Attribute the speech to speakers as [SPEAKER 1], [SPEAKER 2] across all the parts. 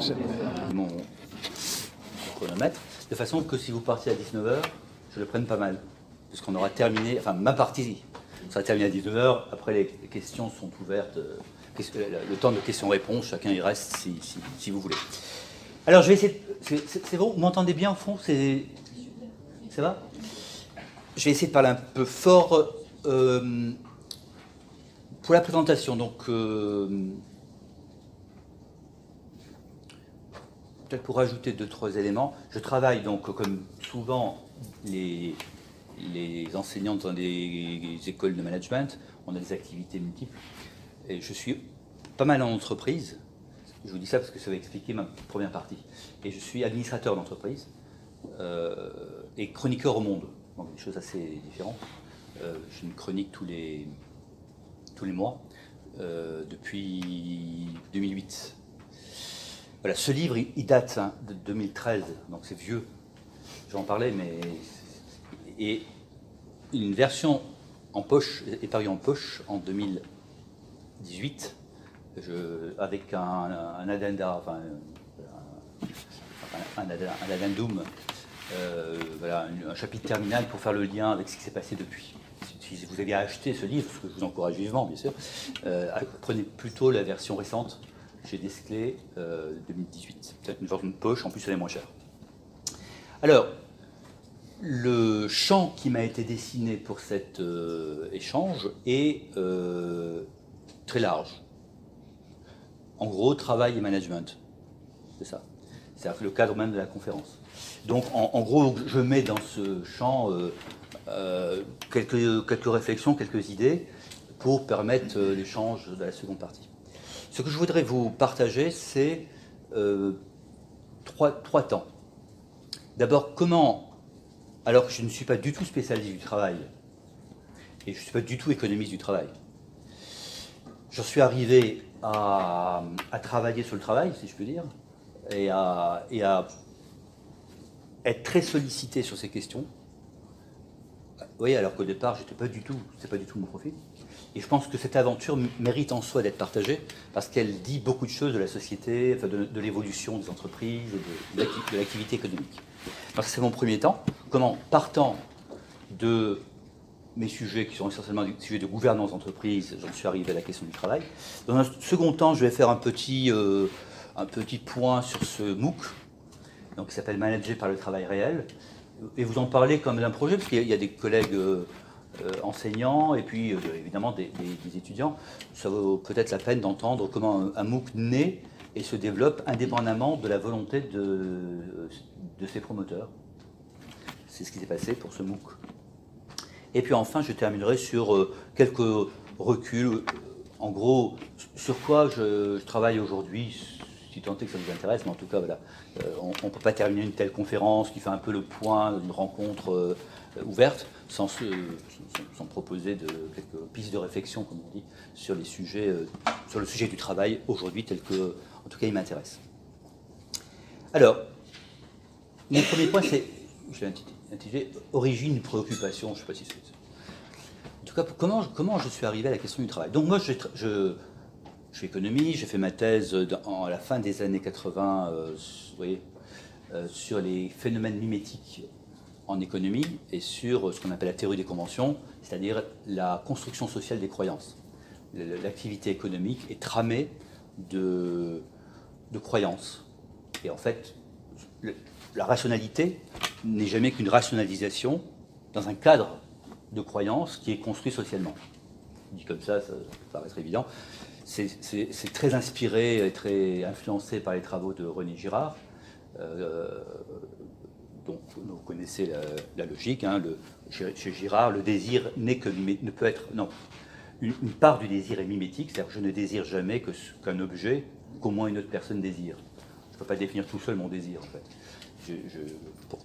[SPEAKER 1] C'est-
[SPEAKER 2] mon chronomètre, de façon que si vous partez à 19h, je le prenne pas mal. Parce qu'on aura terminé, enfin ma partie sera terminée à 19h, après les questions sont ouvertes, euh, euh, le temps de questions-réponses, chacun y reste si, vous voulez. Alors je vais essayer, c'est- bon, vous m'entendez bien au fond C'est Ça va? Je vais essayer de parler un peu fort euh, pour la présentation. Donc, peut-être pour ajouter deux, trois éléments, je travaille donc, comme souvent les, les enseignants dans des écoles de management, on a des activités multiples, et je suis pas mal en entreprise. Je vous dis ça parce que ça va expliquer ma première partie. Et je suis administrateur d'entreprise euh, et chroniqueur au monde, donc des choses assez différentes. Euh, J'ai une chronique tous les, tous les mois euh, depuis 2008. Voilà, ce livre, il, date hein, de 2013, donc c'est vieux. J'en parlais, mais. Et une version en poche, est parue en poche en 2018, je- avec un, addenda, enfin, un, un, adden- un addendum, euh, voilà, un, chapitre terminal pour faire le lien avec ce qui s'est passé depuis. Si si vous avez acheté ce livre, ce que je vous encourage vivement, bien sûr, euh, prenez plutôt la version récente chez Desclés euh, 2018. Peut-être une version de poche, en plus elle est moins chère. Alors, le champ qui m'a été dessiné pour cet euh, échange est euh, très large. En gros, travail et management. C'est ça. C'est le cadre même de la conférence. Donc, en, gros, je mets dans ce champ euh, quelques, quelques réflexions, quelques idées pour permettre l'échange de la seconde partie. Ce que je voudrais vous partager, c'est euh, trois, temps. D'abord, comment, alors que je ne suis pas du tout spécialiste du travail, et je ne suis pas du tout économiste du travail, j'en suis arrivé à, travailler sur le travail, si je peux dire, et à être très sollicité sur ces questions. Voyez, alors qu'au départ, j'étais pas du tout, c'est pas du tout mon profil. Et je pense que cette aventure mérite en soi d'être partagée parce qu'elle dit beaucoup de choses de la société, de, l'évolution des entreprises, de l'activité économique. Donc c'est mon premier temps. Comment, partant de mes sujets qui sont essentiellement des sujets de gouvernance d'entreprise, j'en suis arrivé à la question du travail. Dans un second temps, je vais faire un petit, euh, un petit point sur ce MOOC, donc qui s'appelle Manager par le travail réel, et vous en parlez comme d'un projet, parce qu'il y a- des collègues euh, euh, enseignants et puis euh, évidemment des, étudiants. Ça vaut peut-être la peine d'entendre comment un, MOOC naît et se développe indépendamment de la volonté de, de ses promoteurs. C'est ce qui s'est passé pour ce MOOC. Et puis enfin, je terminerai sur quelques reculs. En gros, sur quoi je travaille aujourd'hui, si que ça vous intéresse, mais en tout cas, voilà, euh, on ne peut pas terminer une telle conférence qui fait un peu le point d'une rencontre euh, ouverte sans, se- sans, proposer de, quelques pistes de réflexion, comme on dit, sur, les sujets, euh, sur le sujet du travail aujourd'hui, tel que, en tout cas, il m'intéresse. Alors, mon premier point, c'est, je l'ai intitulé, Origine, préoccupation, je ne sais pas si c'est. En tout cas, comment, comment je suis arrivé à la question du travail? Donc, moi, je, je, je suis économiste, j'ai fait ma thèse à la fin des années 80 euh, euh, sur les phénomènes mimétiques en économie et sur ce qu'on appelle la théorie des conventions, c'est-à-dire la construction sociale des croyances. L'activité économique est tramée de, croyances. Et en fait, la rationalité n'est jamais qu'une rationalisation dans un cadre de croyances qui est construit socialement. Dit comme ça, ça, ça reste évident. C'est- très inspiré et très influencé par les travaux de René Girard. Euh, donc vous connaissez la, logique. hein, chez, Girard, le désir n'est que ne peut être non. Une, part du désir est mimétique, c'est-à-dire je ne désire jamais qu'un objet qu'au moins une autre personne désire. Je ne peux pas définir tout seul mon désir en fait.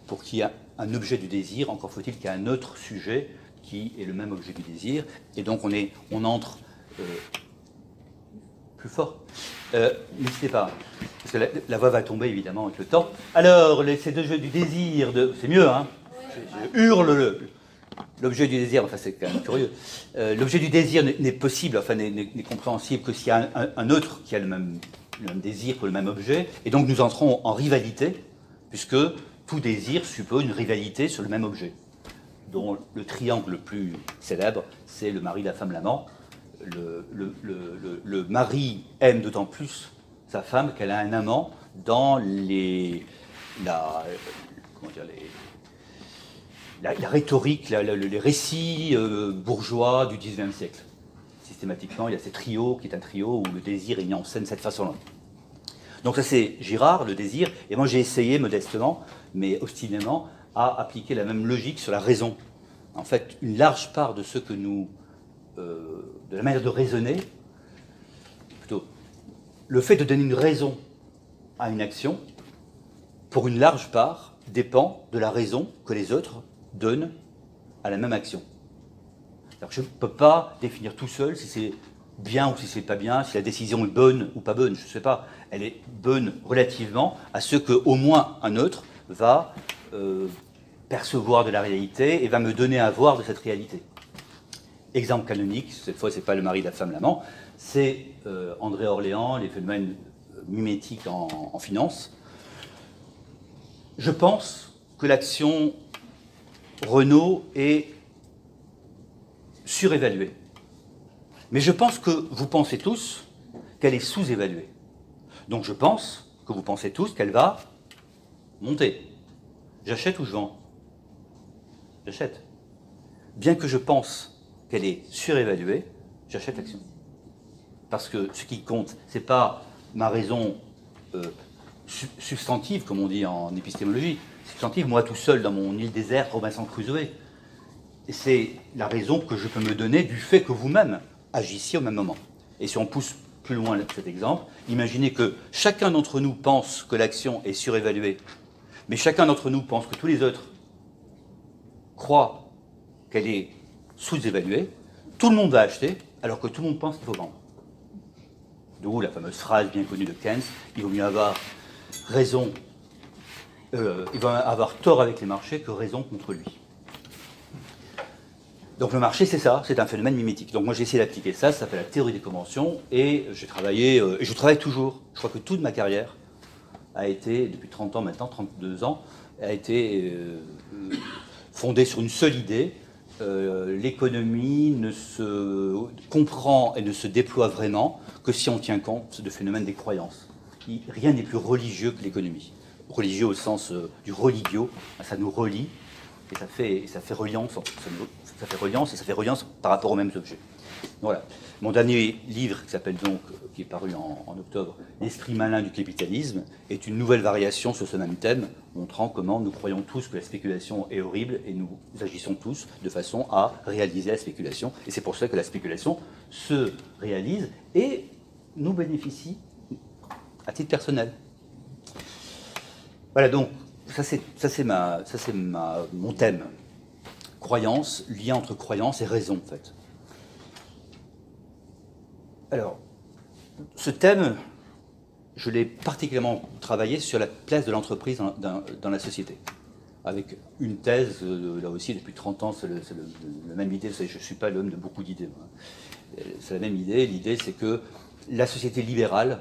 [SPEAKER 2] Pour qu'il y ait un objet du désir, encore faut-il qu'il y ait un autre sujet qui est le même objet du désir. Et donc on, est, on entre euh, plus fort. Euh, N'hésitez pas, parce que la, la voix va tomber évidemment avec le temps. Alors, les- ces deux jeux du désir, de, c'est mieux, hein je, je hurle le, l'objet du désir, enfin c'est quand même curieux. Euh, l'objet du désir n'est possible, enfin n'est compréhensible que s'il y a un, un- un autre qui a le même, le même désir pour le même objet, et donc nous entrons en rivalité, puisque tout désir suppose une rivalité sur le même objet, dont le triangle le plus célèbre, c'est le mari, la femme, l'amant. Le, mari aime d'autant plus sa femme qu'elle a un amant dans les, la, la, rhétorique, les récits euh, bourgeois du XIXe siècle. Systématiquement, il y a ces trios, qui est un trio où le désir est mis en scène de cette façon-là. Donc ça c'est Girard, le désir, et moi j'ai essayé modestement, mais obstinément, à appliquer la même logique sur la raison. En fait, une large part de ce que nous... Euh, de la manière de raisonner, plutôt, le fait de donner une raison à une action, pour une large part, dépend de la raison que les autres donne à la même action. je ne peux pas définir tout seul si c'est bien ou si c'est pas bien, si la décision est bonne ou pas bonne, je ne sais pas. Elle est bonne relativement à ce qu'au moins un autre va euh, percevoir de la réalité et va me donner à voir de cette réalité. Exemple canonique, cette fois c'est pas le mari, la femme, l'amant, c'est euh, André Orléans, les phénomènes mimétiques en finance. Je pense que l'action Renault est surévaluée. Mais je pense que vous pensez tous qu'elle est sous-évaluée. Donc je pense que vous pensez tous qu'elle va monter. J'achète ou je vends? J'achète. Bien que je pense qu'elle est surévaluée, j'achète l'action. Parce que ce qui compte, ce n'est pas ma raison euh, substantive, comme on dit en épistémologie, substantive, moi tout seul dans mon île déserte, Robinson Crusoe. C'est la raison que je peux me donner du fait que vous-même agissiez au même moment. Et si on pousse plus loin cet exemple, imaginez que chacun d'entre nous pense que l'action est surévaluée, mais chacun d'entre nous pense que tous les autres croient qu'elle est sous-évaluée, tout le monde va acheter, alors que tout le monde pense qu'il faut vendre. D'où la fameuse phrase bien connue de Keynes, il vaut mieux avoir raison euh, il va avoir tort avec les marchés que raison contre lui. Donc le marché, c'est ça, c'est un phénomène mimétique. Donc moi j'ai essayé d'appliquer ça, ça s'appelle la théorie des conventions, et j'ai travaillé, euh, et je travaille toujours. Je crois que toute ma carrière a été, depuis 30 ans maintenant, 32 ans, a été euh, fondée sur une seule idée. L'économie ne se comprend et ne se déploie vraiment que si on tient compte de phénomènes des croyances. Rien n'est plus religieux que l'économie religieux au sens euh, du religio, ça nous relie et ça fait, ça fait reliance, ça, fait reliance et ça fait reliance par rapport aux mêmes objets. Voilà. Mon dernier livre, qui s'appelle donc, euh, qui est paru en, octobre, L'esprit malin du capitalisme, est une nouvelle variation sur ce même thème, montrant comment nous croyons tous que la spéculation est horrible et nous agissons tous de façon à réaliser la spéculation. Et c'est pour ça que la spéculation se réalise et nous bénéficie à titre personnel. Voilà, donc, ça c'est, ma, ça mon thème. Croyance, lien entre croyance et raison, en fait. Alors, ce thème, je l'ai particulièrement travaillé sur la place de l'entreprise dans, la société. Avec une thèse, euh, là aussi, depuis 30 ans, c'est, la même idée. Je ne suis pas l'homme de beaucoup d'idées. C'est la même idée. L'idée, c'est que la société libérale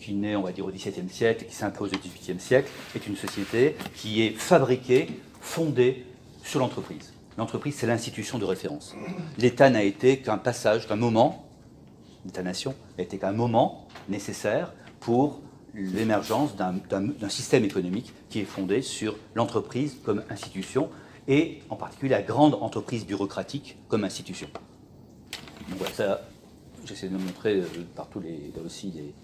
[SPEAKER 2] qui naît, on va dire, au XVIIe siècle qui s'impose au XVIIIe siècle, est une société qui est fabriquée, fondée sur l'entreprise. L'entreprise, c'est l'institution de référence. L'État n'a été qu'un passage, qu'un moment, l'État-nation n'a été qu'un moment nécessaire pour l'émergence d'un système économique qui est fondé sur l'entreprise comme institution et en particulier la grande entreprise bureaucratique comme institution. Ça, j'essaie de le montrer euh, par tous les, là aussi les,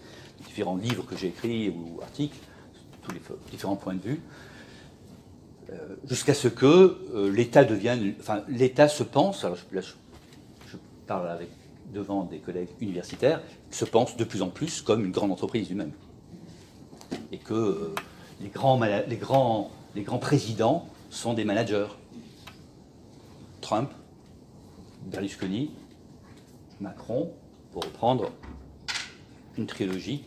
[SPEAKER 2] différents livres que j'ai écrits ou articles, tous les différents points de vue, euh, jusqu'à ce que euh, l'État devienne, enfin l'État se pense, alors je, je, parle avec devant des collègues universitaires, se pense de plus en plus comme une grande entreprise lui-même, et que euh, les, grands, les, grands, les grands présidents sont des managers. Trump, Berlusconi, Macron, pour reprendre une trilogie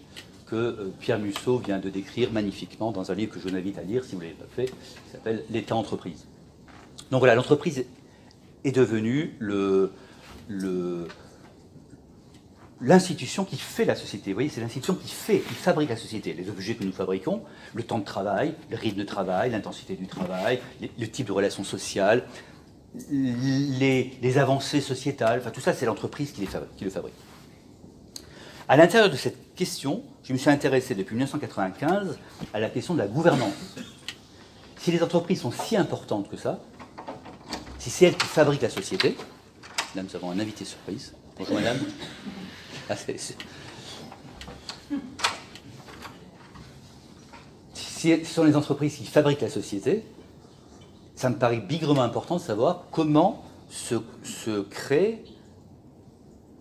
[SPEAKER 2] que euh, Pierre Musso vient de décrire magnifiquement dans un livre que je vous invite à lire si vous ne l'avez pas fait, qui s'appelle L'État-entreprise. Donc voilà, l'entreprise est devenue le, le, l'institution qui fait la société. Vous voyez, c'est l'institution qui fait, qui fabrique la société. Les objets que nous fabriquons, le temps de travail, le rythme de travail, l'intensité du travail, le type de relations sociales, les, avancées sociétales, enfin tout ça, c'est l'entreprise qui, le fabrique. À l'intérieur de cette question, je me suis intéressé depuis 1995 à la question de la gouvernance. Si les entreprises sont si importantes que ça, si c'est elles qui fabriquent la société, là nous avons un invité surprise. Bonjour madame. Ah, ce sont les entreprises qui fabriquent la société, ça me paraît bigrement important de savoir comment se, crée,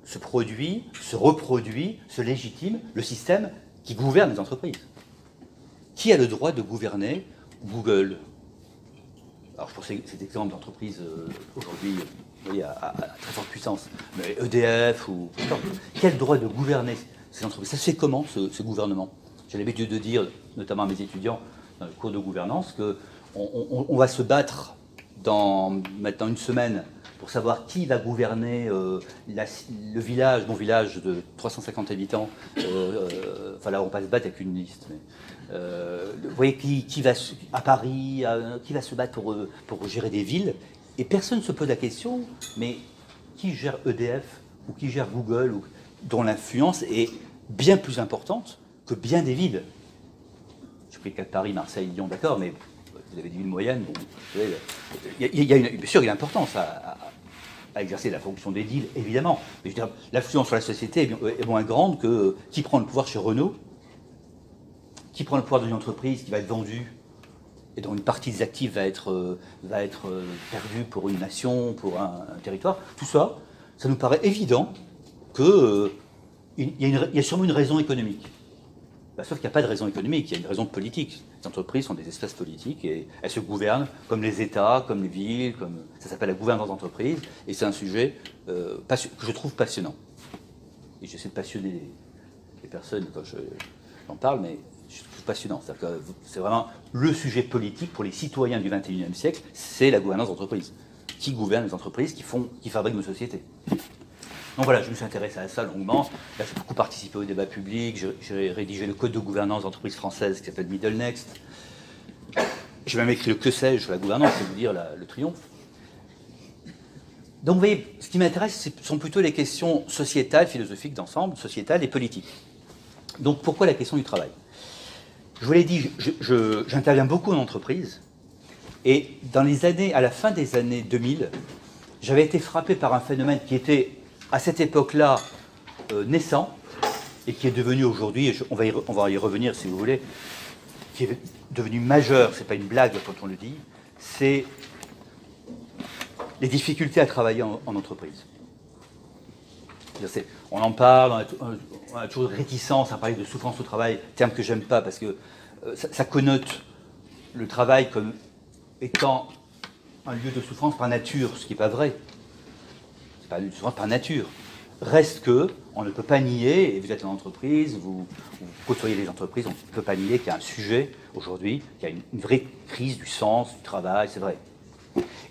[SPEAKER 2] se produit, se reproduit, se légitime le système qui gouverne les entreprises. Qui a le droit de gouverner Google? Alors je pense cet exemple d'entreprise euh, à, très forte puissance, mais EDF ou quel droit de gouverner ces entreprises? Ça se fait comment ce, gouvernement? J'ai l'habitude de dire, notamment à mes étudiants dans le cours de gouvernance, que on, va se battre dans maintenant une semaine pour savoir qui va gouverner euh, le village, mon village de 350 habitants. Euh, euh, enfin là, on va se battre avec une liste. vous voyez qui, va à Paris, qui va se battre pour, pour gérer des villes, et personne ne se pose la question, mais qui gère EDF ou qui gère Google, ou, dont l'influence est bien plus importante que bien des villes? J'ai pris le cas de Paris, Marseille, Lyon, d'accord, mais vous avez des villes moyennes, il y a, bien sûr, il y a une importance à, exercer la fonction des deals, évidemment. Mais je veux dire, l'influence sur la société est, moins grande que qui prend le pouvoir chez Renault, qui prend le pouvoir d'une entreprise qui va être vendue et dont une partie des actifs va être, euh, euh, perdue pour une nation, pour un, territoire. Tout ça, ça nous paraît évident qu'il euh, y, a sûrement une raison économique. Bah, sauf qu'il n'y a pas de raison économique, il y a une raison politique. Les entreprises sont des espaces politiques et elles se gouvernent comme les États, comme les villes, comme ça s'appelle la gouvernance d'entreprise. Et c'est un sujet que je trouve passionnant. Et j'essaie de passionner les personnes quand j'en parle, mais je trouve passionnant. C'est vraiment le sujet politique pour les citoyens du 21e siècle, c'est la gouvernance d'entreprise. Qui gouverne les entreprises qui, fabriquent nos sociétés donc voilà, je me suis intéressé à ça longuement. J'ai beaucoup participé au débat public. J'ai rédigé le code de gouvernance d'entreprise française qui s'appelle Middle Next. J'ai même écrit le que sais-je sur la gouvernance, c'est vous dire le triomphe. Donc vous voyez, ce qui m'intéresse, ce sont plutôt les questions sociétales, philosophiques d'ensemble, sociétales et politiques. Donc pourquoi la question du travail? Je vous l'ai dit, j'interviens beaucoup en entreprise. Et dans les années, à la fin des années 2000, j'avais été frappé par un phénomène qui était à cette époque-là euh, naissant et qui est devenu aujourd'hui, on, va y, revenir si vous voulez, qui est devenu majeur, c'est pas une blague quand on le dit, c'est les difficultés à travailler en, entreprise. On en parle, on a, toujours réticence à parler de souffrance au travail, terme que j'aime pas parce que euh, ça, connote le travail comme étant un lieu de souffrance par nature, ce qui n'est pas vrai pas une souffrance par nature. Reste que, on ne peut pas nier, et vous êtes en entreprise, vous, côtoyez les entreprises, on ne peut pas nier qu'il y a un sujet aujourd'hui, qu'il y a une, vraie crise du sens, du travail, c'est vrai.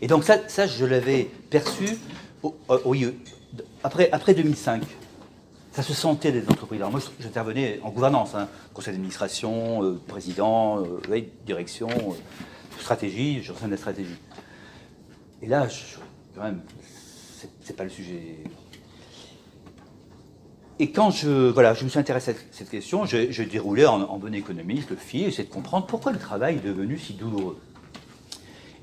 [SPEAKER 2] Et donc ça, je l'avais perçu, euh, après, après 2005. Ça se sentait des entreprises. Alors moi, j'intervenais en gouvernance, hein, conseil d'administration, euh, président, direction, stratégie, je de la stratégie. Et là, je, quand même, c'est pas le sujet. Et quand je, voilà, je me suis intéressé à cette question, je, déroulais en, bon économiste le fil, c'est de comprendre pourquoi le travail est devenu si douloureux.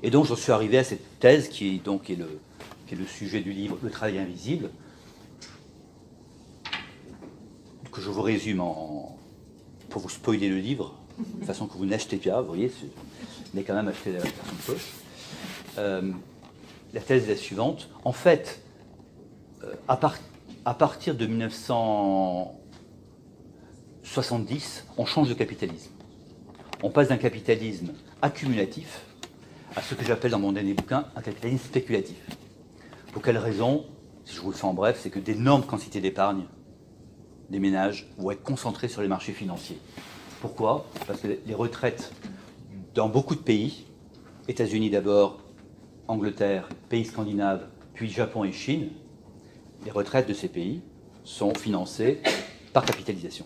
[SPEAKER 2] Et donc j'en suis arrivé à cette thèse qui donc, qui est le sujet du livre Le travail invisible, que je vous résume en, pour vous spoiler le livre, de façon que vous n'achetez pas, vous voyez, mais quand même acheté la version de poche. Euh, la thèse est la suivante. En fait, euh, à, partir de 1970, on change de capitalisme. On passe d'un capitalisme accumulatif à ce que j'appelle dans mon dernier bouquin un capitalisme spéculatif. Pour quelle raison? Si je vous le fais en bref, c'est que d'énormes quantités d'épargne des ménages vont être concentrées sur les marchés financiers. Pourquoi? Parce que les retraites dans beaucoup de pays, États-Unis d'abord, Angleterre, pays scandinaves, puis Japon et Chine, les retraites de ces pays sont financés par capitalisation.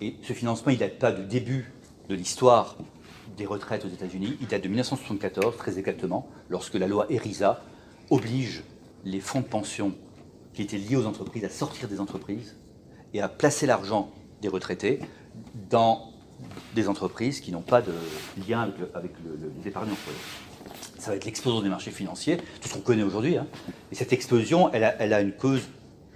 [SPEAKER 2] Et ce financement, il date pas du début de l'histoire des retraites aux États-Unis, il date de 1974, très exactement, lorsque la loi ERISA oblige les fonds de pension qui étaient liés aux entreprises à sortir des entreprises et à placer l'argent des retraités dans des entreprises qui n'ont pas de lien avec, les épargnants. Ça va être l'explosion des marchés financiers, tout ce qu'on connaît aujourd'hui. Hein. Et cette explosion, elle a, une cause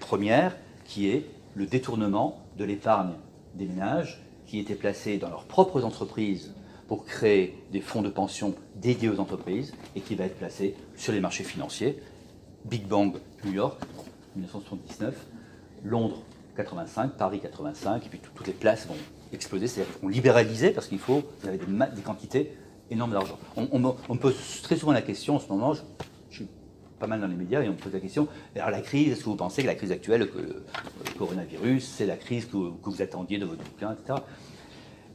[SPEAKER 2] première qui est le détournement de l'épargne des ménages qui étaient placés dans leurs propres entreprises pour créer des fonds de pension dédiés aux entreprises et qui va être placé sur les marchés financiers. Big Bang, New York, 1979, Londres, 85, Paris 85, et puis toutes les places vont exploser, c'est-à-dire qu'on libéraliser parce qu'il faut, vous avez des, quantités énormes d'argent. On, me pose très souvent la question en ce moment, je, suis pas mal dans les médias et on me pose la question, alors la crise, est-ce que vous pensez que la crise actuelle, que le, coronavirus, c'est la crise que, vous attendiez de votre bouquin, etc.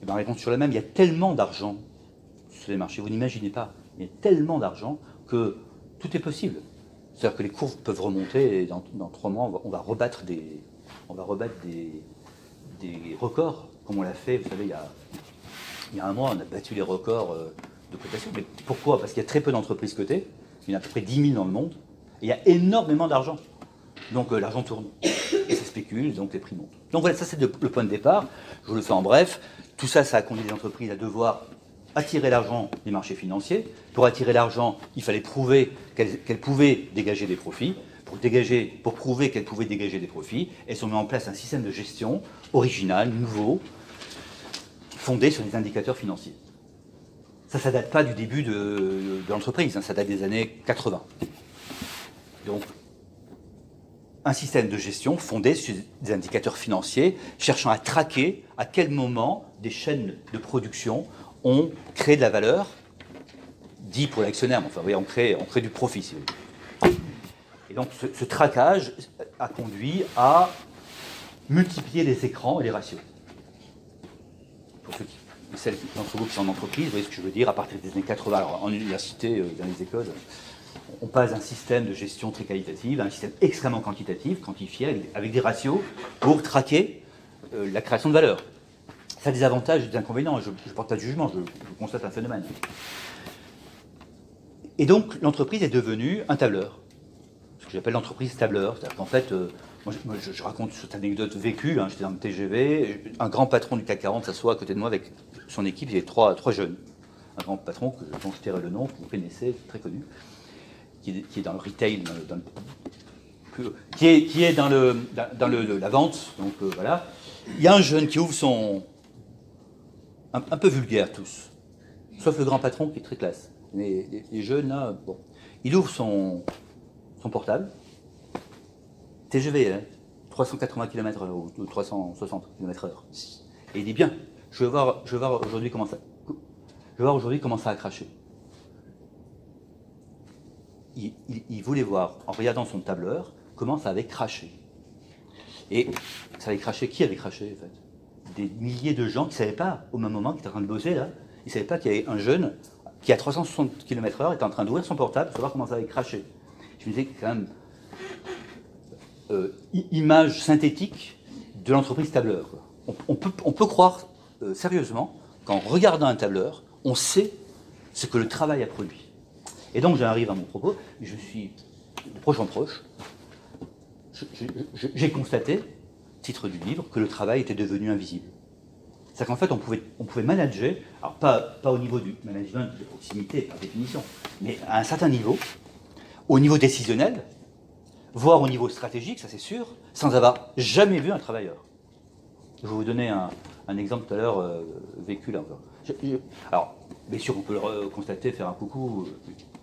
[SPEAKER 2] Et bien, la réponse sur la même, il y a tellement d'argent sur les marchés, vous n'imaginez pas, il y a tellement d'argent que tout est possible. C'est-à-dire que les courbes peuvent remonter et dans, trois mois, on va, rebattre des, on va rebattre des, des records, comme on l'a fait, vous savez, il y, a, il y a un mois, on a battu les records euh, de cotation. Mais pourquoi? Parce qu'il y a très peu d'entreprises cotées, il y en a à peu près 10 000 dans le monde, il y a énormément d'argent. Donc euh, l'argent tourne, et ça spécule, donc les prix montent. Donc voilà, ça c'est le point de départ, je le fais en bref. Tout ça, ça a conduit les entreprises à devoir attirer l'argent des marchés financiers. Pour attirer l'argent, il fallait prouver qu'elles pouvaient dégager des profits pour, dégager, pour prouver qu'elles pouvaient dégager des profits, elles ont mis en place un système de gestion original, nouveau, fondé sur des indicateurs financiers. Ça, ça date pas du début de, l'entreprise, hein, ça date des années 80. Donc, un système de gestion fondé sur des indicateurs financiers, cherchant à traquer à quel moment des chaînes de production ont créé de la valeur, dit pour l'actionnaire, enfin oui, on crée, on crée du profit, si vous voulez. Et donc ce, traquage a conduit à multiplier les écrans et les ratios. Pour ceux qui, celles d'entre vous qui sont en entreprise, vous voyez ce que je veux dire, à partir des années 80, alors en université, euh, dans les écoles, on passe d'un système de gestion très qualitative à un système extrêmement quantitatif, quantifié, avec, des ratios, pour traquer euh, la création de valeur. Ça a des avantages et des inconvénients, je ne porte pas de jugement, je, je constate un phénomène. Et donc l'entreprise est devenue un tableur que j'appelle l'entreprise tableur. C'est-à-dire qu'en fait, euh, moi, je, raconte cette anecdote vécue, hein, j'étais dans le TGV, un grand patron du CAC 40 s'assoit à côté de moi avec son équipe, il y avait trois, trois jeunes. Un grand patron que, dont je tairai le nom, vous connaissez, très connu, qui est, dans le retail, qui, est, qui est dans, le, dans le, la vente. Donc euh, voilà. Il y a un jeune qui ouvre son. Un, peu vulgaire tous, sauf le grand patron qui est très classe. Les, les jeunes là, bon. Il ouvre son, son portable, TGV, 380 km/h ou 360 km/h. Et il dit bien, je vais voir aujourd'hui comment ça, je vais voir aujourd'hui comment ça a craché. Il, voulait voir, en regardant son tableur, comment ça avait craché. Et ça avait craché, qui avait craché en fait? Des milliers de gens qui ne savaient pas, au même moment, qui étaient en train de bosser là, ils ne savaient pas qu'il y avait un jeune qui, à 360 km/h, était en train d'ouvrir son portable pour savoir comment ça avait craché je me disais quand même, euh, image synthétique de l'entreprise tableur. On, peut, croire euh, sérieusement qu'en regardant un tableur, on sait ce que le travail a produit. Et donc j'arrive à mon propos, je suis de proche en proche, j'ai constaté, titre du livre, que le travail était devenu invisible. C'est-à-dire qu'en fait, on pouvait, manager, alors pas au niveau du management de proximité par définition, mais à un certain niveau, au niveau décisionnel, voire au niveau stratégique, ça c'est sûr, sans avoir jamais vu un travailleur. Je vais vous donner un, exemple tout à l'heure euh, vécu là encore. alors, bien sûr, on peut le constater, faire un coucou.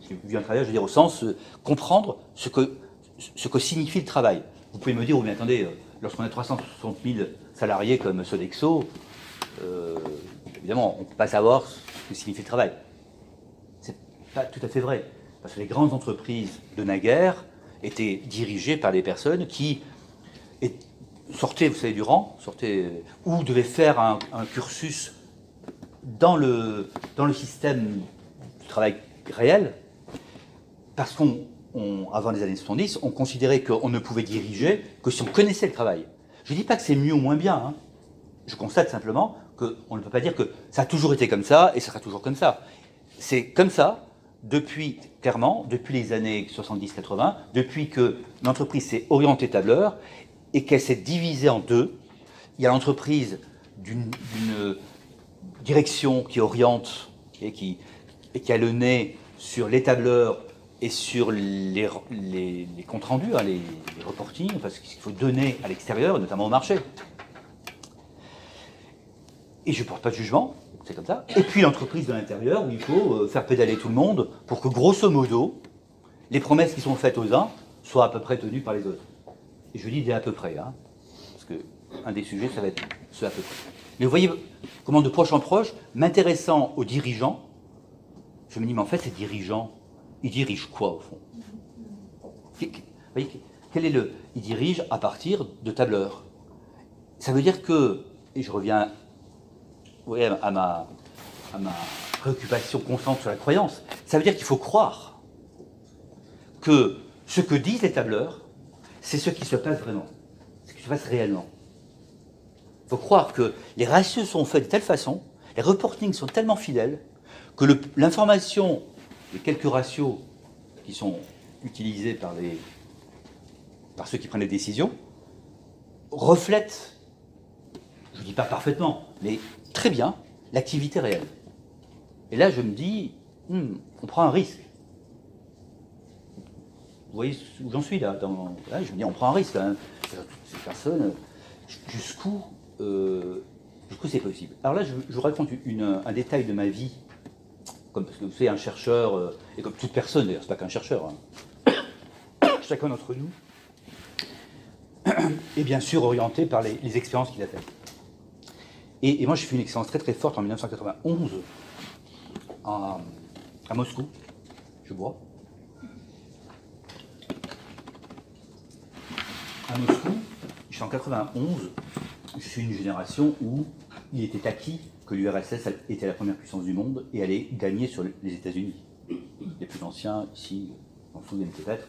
[SPEAKER 2] J'ai vu un travailleur, je veux dire, au sens euh, comprendre ce que, ce que signifie le travail. Vous pouvez me dire, mais attendez, euh, lorsqu'on a 360 000 salariés comme Sodexo, évidemment, on ne peut pas savoir ce que signifie le travail. C'est pas tout à fait vrai. Parce que les grandes entreprises de naguère étaient dirigées par des personnes qui sortaient, vous savez, du rang, sortaient, ou devaient faire un, cursus dans le, système du travail réel, parce qu'on on, avant les années 70, on considérait qu'on ne pouvait diriger que si on connaissait le travail. Je ne dis pas que c'est mieux ou moins bien. hein. Je constate simplement qu'on ne peut pas dire que ça a toujours été comme ça et ça sera toujours comme ça. C'est comme ça depuis, clairement, depuis les années 70-80, depuis que l'entreprise s'est orientée tableur et qu'elle s'est divisée en deux. Il y a l'entreprise d'une d'une direction qui oriente et qui, et qui a le nez sur les tableurs et sur les, comptes rendus, hein, les, les reportings, enfin, ce qu'il faut donner à l'extérieur, notamment au marché. Et je ne porte pas de jugement, Et puis l'entreprise de l'intérieur, où il faut euh, faire pédaler tout le monde pour que, grosso modo, les promesses qui sont faites aux uns soient à peu près tenues par les autres. Et je dis des à peu près, hein, parce que un des sujets, ça va être ce à peu près. Mais vous voyez comment de proche en proche, m'intéressant aux dirigeants, je me dis, mais en fait, ces dirigeants, ils dirigent quoi au fond? Vous voyez, quel est le Ils dirigent à partir de tableurs. Ça veut dire que, et je reviens à ma, à ma préoccupation constante sur la croyance, ça veut dire qu'il faut croire que ce que disent les tableurs, c'est ce qui se passe vraiment, ce qui se passe réellement. Il faut croire que les ratios sont faits de telle façon, les reportings sont tellement fidèles, que l'information, les quelques ratios qui sont utilisés par, par ceux qui prennent les décisions, reflètent je ne dis pas parfaitement, mais très bien, l'activité réelle. Et là, je me dis, hmm, on prend un risque. Vous voyez où j'en suis là, Je me dis, on prend un risque. hein. Toutes ces personnes, jusqu'où euh, jusqu'où c'est possible Alors là, je, vous raconte un détail de ma vie, parce que vous savez, un chercheur, euh, et comme toute personne d'ailleurs, c'est pas qu'un chercheur, hein. chacun d'entre nous, est bien sûr orienté par les, les expériences qu'il a faites. Et, moi, j'ai fait une expérience très très forte en 1991 à, Moscou. Je bois. À Moscou, je suis en 91, je suis une génération où il était acquis que l'URSS était la première puissance du monde et allait gagner sur les États-Unis. Les plus anciens, ici, en souviennent peut-être.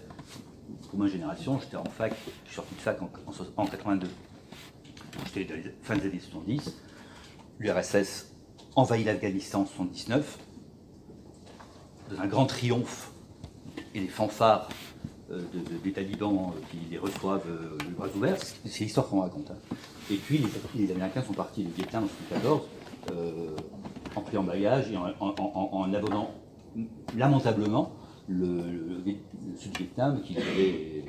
[SPEAKER 2] Pour ma génération, j'étais en fac, je suis sorti de fac en, en, en 82. J'étais dans les fins des années 70 l'URSS envahit l'Afghanistan en 1979, dans un grand triomphe et des fanfares euh, de- de- des talibans euh, qui les reçoivent euh, les bras ouverts, c'est l'histoire qu'on raconte. hein. Et puis les, les Américains sont partis du Vietnam en 1914 euh, en pris en bagage et en, en- abonnant lamentablement le, le- le Sud-Vietnam qui avait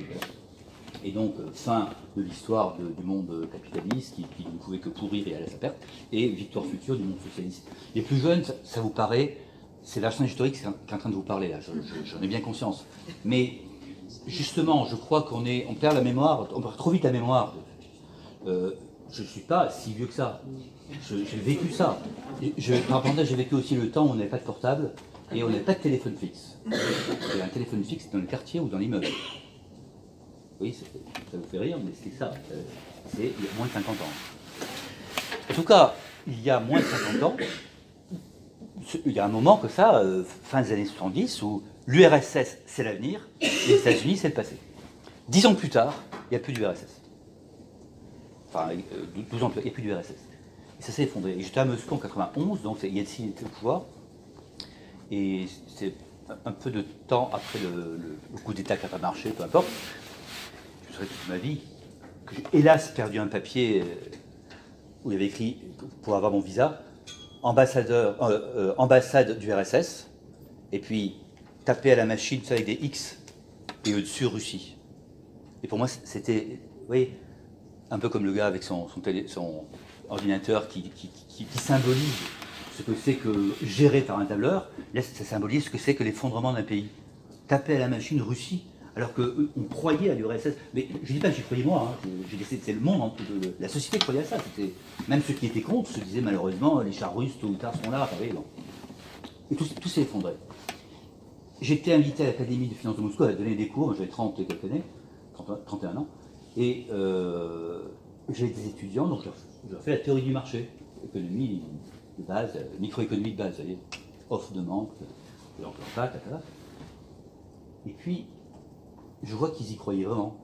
[SPEAKER 2] et donc, euh, fin de l'histoire du monde capitaliste qui, ne pouvait que pourrir et aller à sa perte, et victoire future du monde socialiste. Les plus jeunes, ça, vous paraît, c'est l'argent historique qui est en- train de vous parler, là, je- je- j'en ai bien conscience. Mais justement, je crois qu'on perd la mémoire, on perd trop vite la mémoire. Euh, je ne suis pas si vieux que ça. J'ai vécu ça. Je, par j'ai vécu aussi le temps où on n'avait pas de portable et on n'avait pas de téléphone fixe. Il un téléphone fixe dans le quartier ou dans l'immeuble. Oui, ça vous fait rire, mais c'est ça. Euh, C'est il y a moins de 50 ans. En tout cas, il y a moins de 50 ans, il y a un moment que ça, euh, fin des années 70, où l'URSS c'est l'avenir, les États-Unis c'est le passé. Dix ans plus tard, il n'y a plus d'URSS. Enfin, euh, 12 ans plus tard, il n'y a plus d'URSS. Et ça s'est effondré. Et j'étais à Moscou en 91, donc Yeltsin était au pouvoir. Et c'est un- peu de temps après le- le coup d'État qui n'a pas marché, peu importe toute ma vie, que j'ai hélas perdu un papier euh, où il y avait écrit, pour avoir mon visa, ambassadeur, euh, euh, ambassade du RSS, et puis taper à la machine avec des X, et au-dessus Russie. Et pour moi, c'était, vous voyez, un peu comme le gars avec son, son, ordinateur qui, qui- qui- qui symbolise ce que c'est que gérer par un tableur, là ça symbolise ce que c'est que l'effondrement d'un pays. Taper à la machine Russie, alors qu'on croyait à l'URSS. Mais je ne dis pas que j'y croyais moi, hein. C'est le monde, hein, la société croyait à ça. Même ceux qui étaient contre se disaient malheureusement, les chars russes tôt ou tard seront là. Et tout, s'est effondré. J'étais invité à l'Académie de finance de Moscou à donner des cours, j'avais 30 et quelques années, 30 31 ans, et euh, j'avais des étudiants, donc je leur, fais la théorie du marché, économie de base, euh, microéconomie de base, vous voyez, offre, demande, l'emploi, tata. Et puis, je vois qu'ils y croyaient vraiment.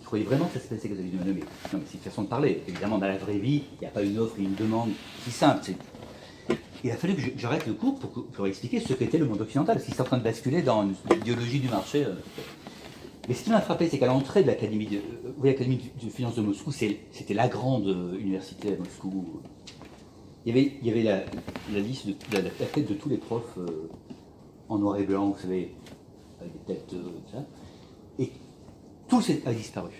[SPEAKER 2] Ils croyaient vraiment que ça se passait comme ça. Non, mais, non, mais c'est une façon de parler. Évidemment, dans la vraie vie, il n'y a pas une offre et une demande si simple. Il a fallu que j'arrête le cours pour, expliquer ce qu'était le monde occidental, parce qu'il en train de basculer dans une idéologie du marché. euh. Mais ce qui m'a frappé, c'est qu'à l'entrée de l'Académie de, euh, de finance de Moscou, c'était la grande euh, université à Moscou. Il y avait, la, liste, de, la, tête de tous les profs en noir et blanc, vous savez, des têtes, euh. Et tout a disparu.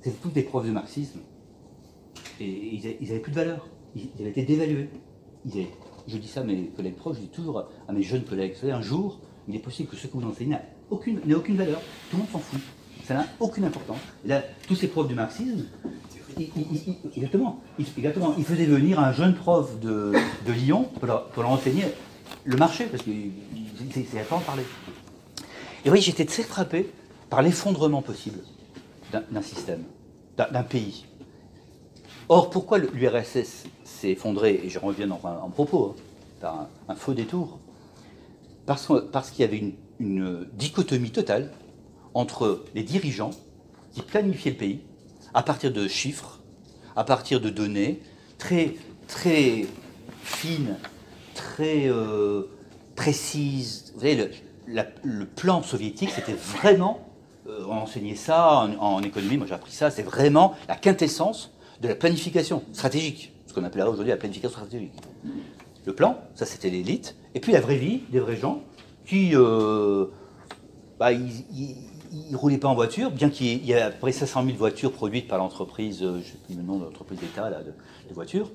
[SPEAKER 2] C'était tous des profs de marxisme. Et ils n'avaient plus de valeur. Ils, avaient été dévalués. Je dis ça à mes collègues profs, je dis toujours à, mes jeunes collègues, un jour, il est possible que ce que vous enseignez n'ait aucune valeur. Tout le monde s'en fout. Ça n'a aucune importance. Là, tous ces profs du marxisme, exactement, exactement, ils faisaient venir un jeune prof de, Lyon pour leur, enseigner le marché, parce c'est c'est à pas en parler. Et oui, j'étais très frappé par l'effondrement possible d'un système, d'un pays. Or, pourquoi l'URSS s'est effondré, et je reviens en, propos, hein, par un, faux détour Parce, parce qu'il y avait une, dichotomie totale entre les dirigeants qui planifiaient le pays à partir de chiffres, à partir de données très, très fines, très euh, précises. Vous savez, le plan soviétique, c'était vraiment, euh, on enseignait ça en, économie, moi j'ai appris ça, c'est vraiment la quintessence de la planification stratégique, ce qu'on appellerait aujourd'hui la planification stratégique. Le plan, ça c'était l'élite, et puis la vraie vie, des vrais gens qui, euh, bah, ils, roulaient pas en voiture, bien qu'il y ait- à peu près 500 000 voitures produites par l'entreprise, euh, je plus le nom de l'entreprise d'État de, voitures.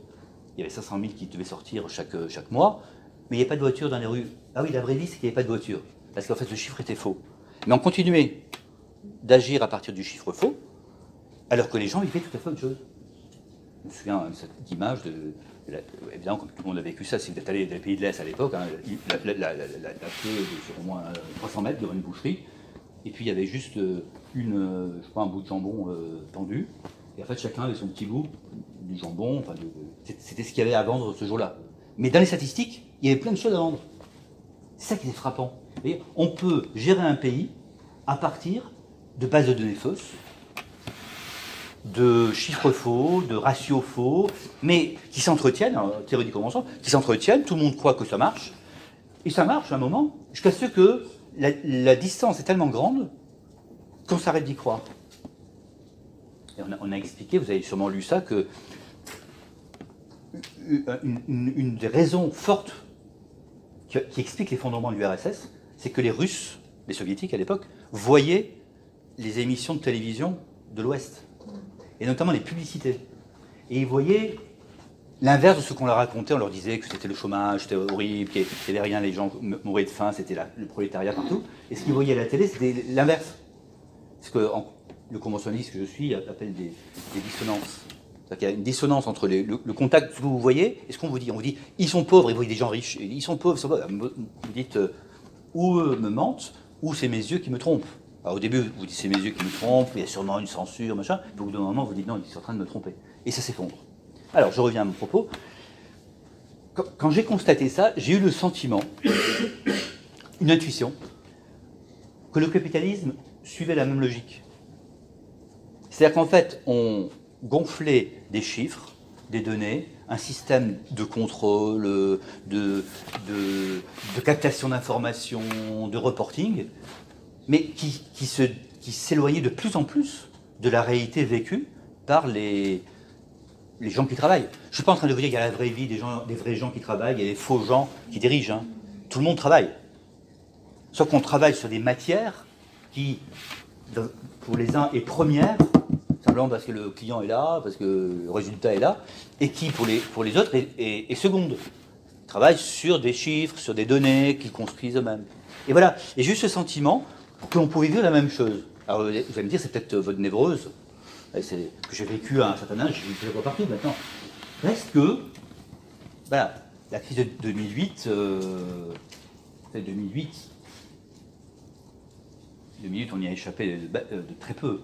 [SPEAKER 2] Il y avait 500 000 qui devaient sortir chaque, chaque mois, mais il n'y avait pas de voiture dans les rues. Ah oui, la vraie vie, c'est qu'il n'y avait pas de voiture, parce qu'en fait le chiffre était faux. Mais on continuait d'agir à partir du chiffre faux, alors que les gens vivaient tout à fait autre chose. Je me souviens de cette image de. évidemment, comme tout le monde a vécu ça, si vous êtes allé dans les pays de l'Est à l'époque, hein, la, la- la- queue sur au moins euh, 300 mètres devant une boucherie, et puis il y avait juste euh, une, euh, je sais pas, un bout de jambon euh, tendu, et en fait chacun avait son petit bout du jambon, enfin, c'était ce qu'il y avait à vendre ce jour-là. Mais dans les statistiques, il y avait plein de choses à vendre. C'est ça qui est frappant. On peut gérer un pays à partir de bases de données fausses, de chiffres faux, de ratios faux, mais qui s'entretiennent, en théorie du convention, qui s'entretiennent, tout le monde croit que ça marche, et ça marche à un moment, jusqu'à ce que la, distance est tellement grande qu'on s'arrête d'y croire. On, a, expliqué, vous avez sûrement lu ça, que une, des raisons fortes qui, qui explique l'effondrement de l'URSS, c'est que les Russes, les Soviétiques à l'époque, voyaient les émissions de télévision de l'Ouest et notamment les publicités. Et ils voyaient l'inverse de ce qu'on leur racontait. On leur disait que c'était le chômage, c'était horrible, qu'il n'y avait rien, les gens mouraient de faim, c'était le prolétariat partout. Et ce qu'ils voyaient à la télé, c'était l'inverse. Ce que le conventionnaliste que je suis appelle des, dissonances. Qu'il y a une dissonance entre le, le contact que vous voyez et ce qu'on vous dit. On vous dit, ils sont pauvres, et vous des gens riches. Ils sont pauvres, ils sont pauvres. Vous dites, euh, ou me mentent, ou c'est mes yeux qui me trompent. Alors, au début, vous dites c'est mes yeux qui me trompent, il y a sûrement une censure, machin. Puis au bout d'un moment, vous dites non, ils sont en train de me tromper. Et ça s'effondre. Alors, je reviens à mon propos. Quand j'ai constaté ça, j'ai eu le sentiment, une intuition, que le capitalisme suivait la même logique. C'est-à-dire qu'en fait, on gonflait des chiffres, des données, un système de contrôle, de, captation d'informations, de reporting, mais qui, se- qui s'éloignait de plus en plus de la réalité vécue par les, gens qui travaillent. Je ne suis pas en train de vous dire qu'il y a la vraie vie, des, gens, des vrais gens qui travaillent, il y a des faux gens qui dirigent. hein. Tout le monde travaille. Sauf qu'on travaille sur des matières qui, pour les uns, est première, parce que le client est là, parce que le résultat est là, et qui, pour les, autres, est, seconde. Ils travaillent sur des chiffres, sur des données qu'ils construisent eux-mêmes. Et voilà, et eu ce sentiment que l'on pouvait vivre la même chose. Alors vous allez me dire, c'est peut-être votre c'est que j'ai vécu à un certain âge, je le vois partout maintenant. Reste que, voilà, la crise de 2008, euh, peut-être 2008, 2008, on y a échappé de très peu.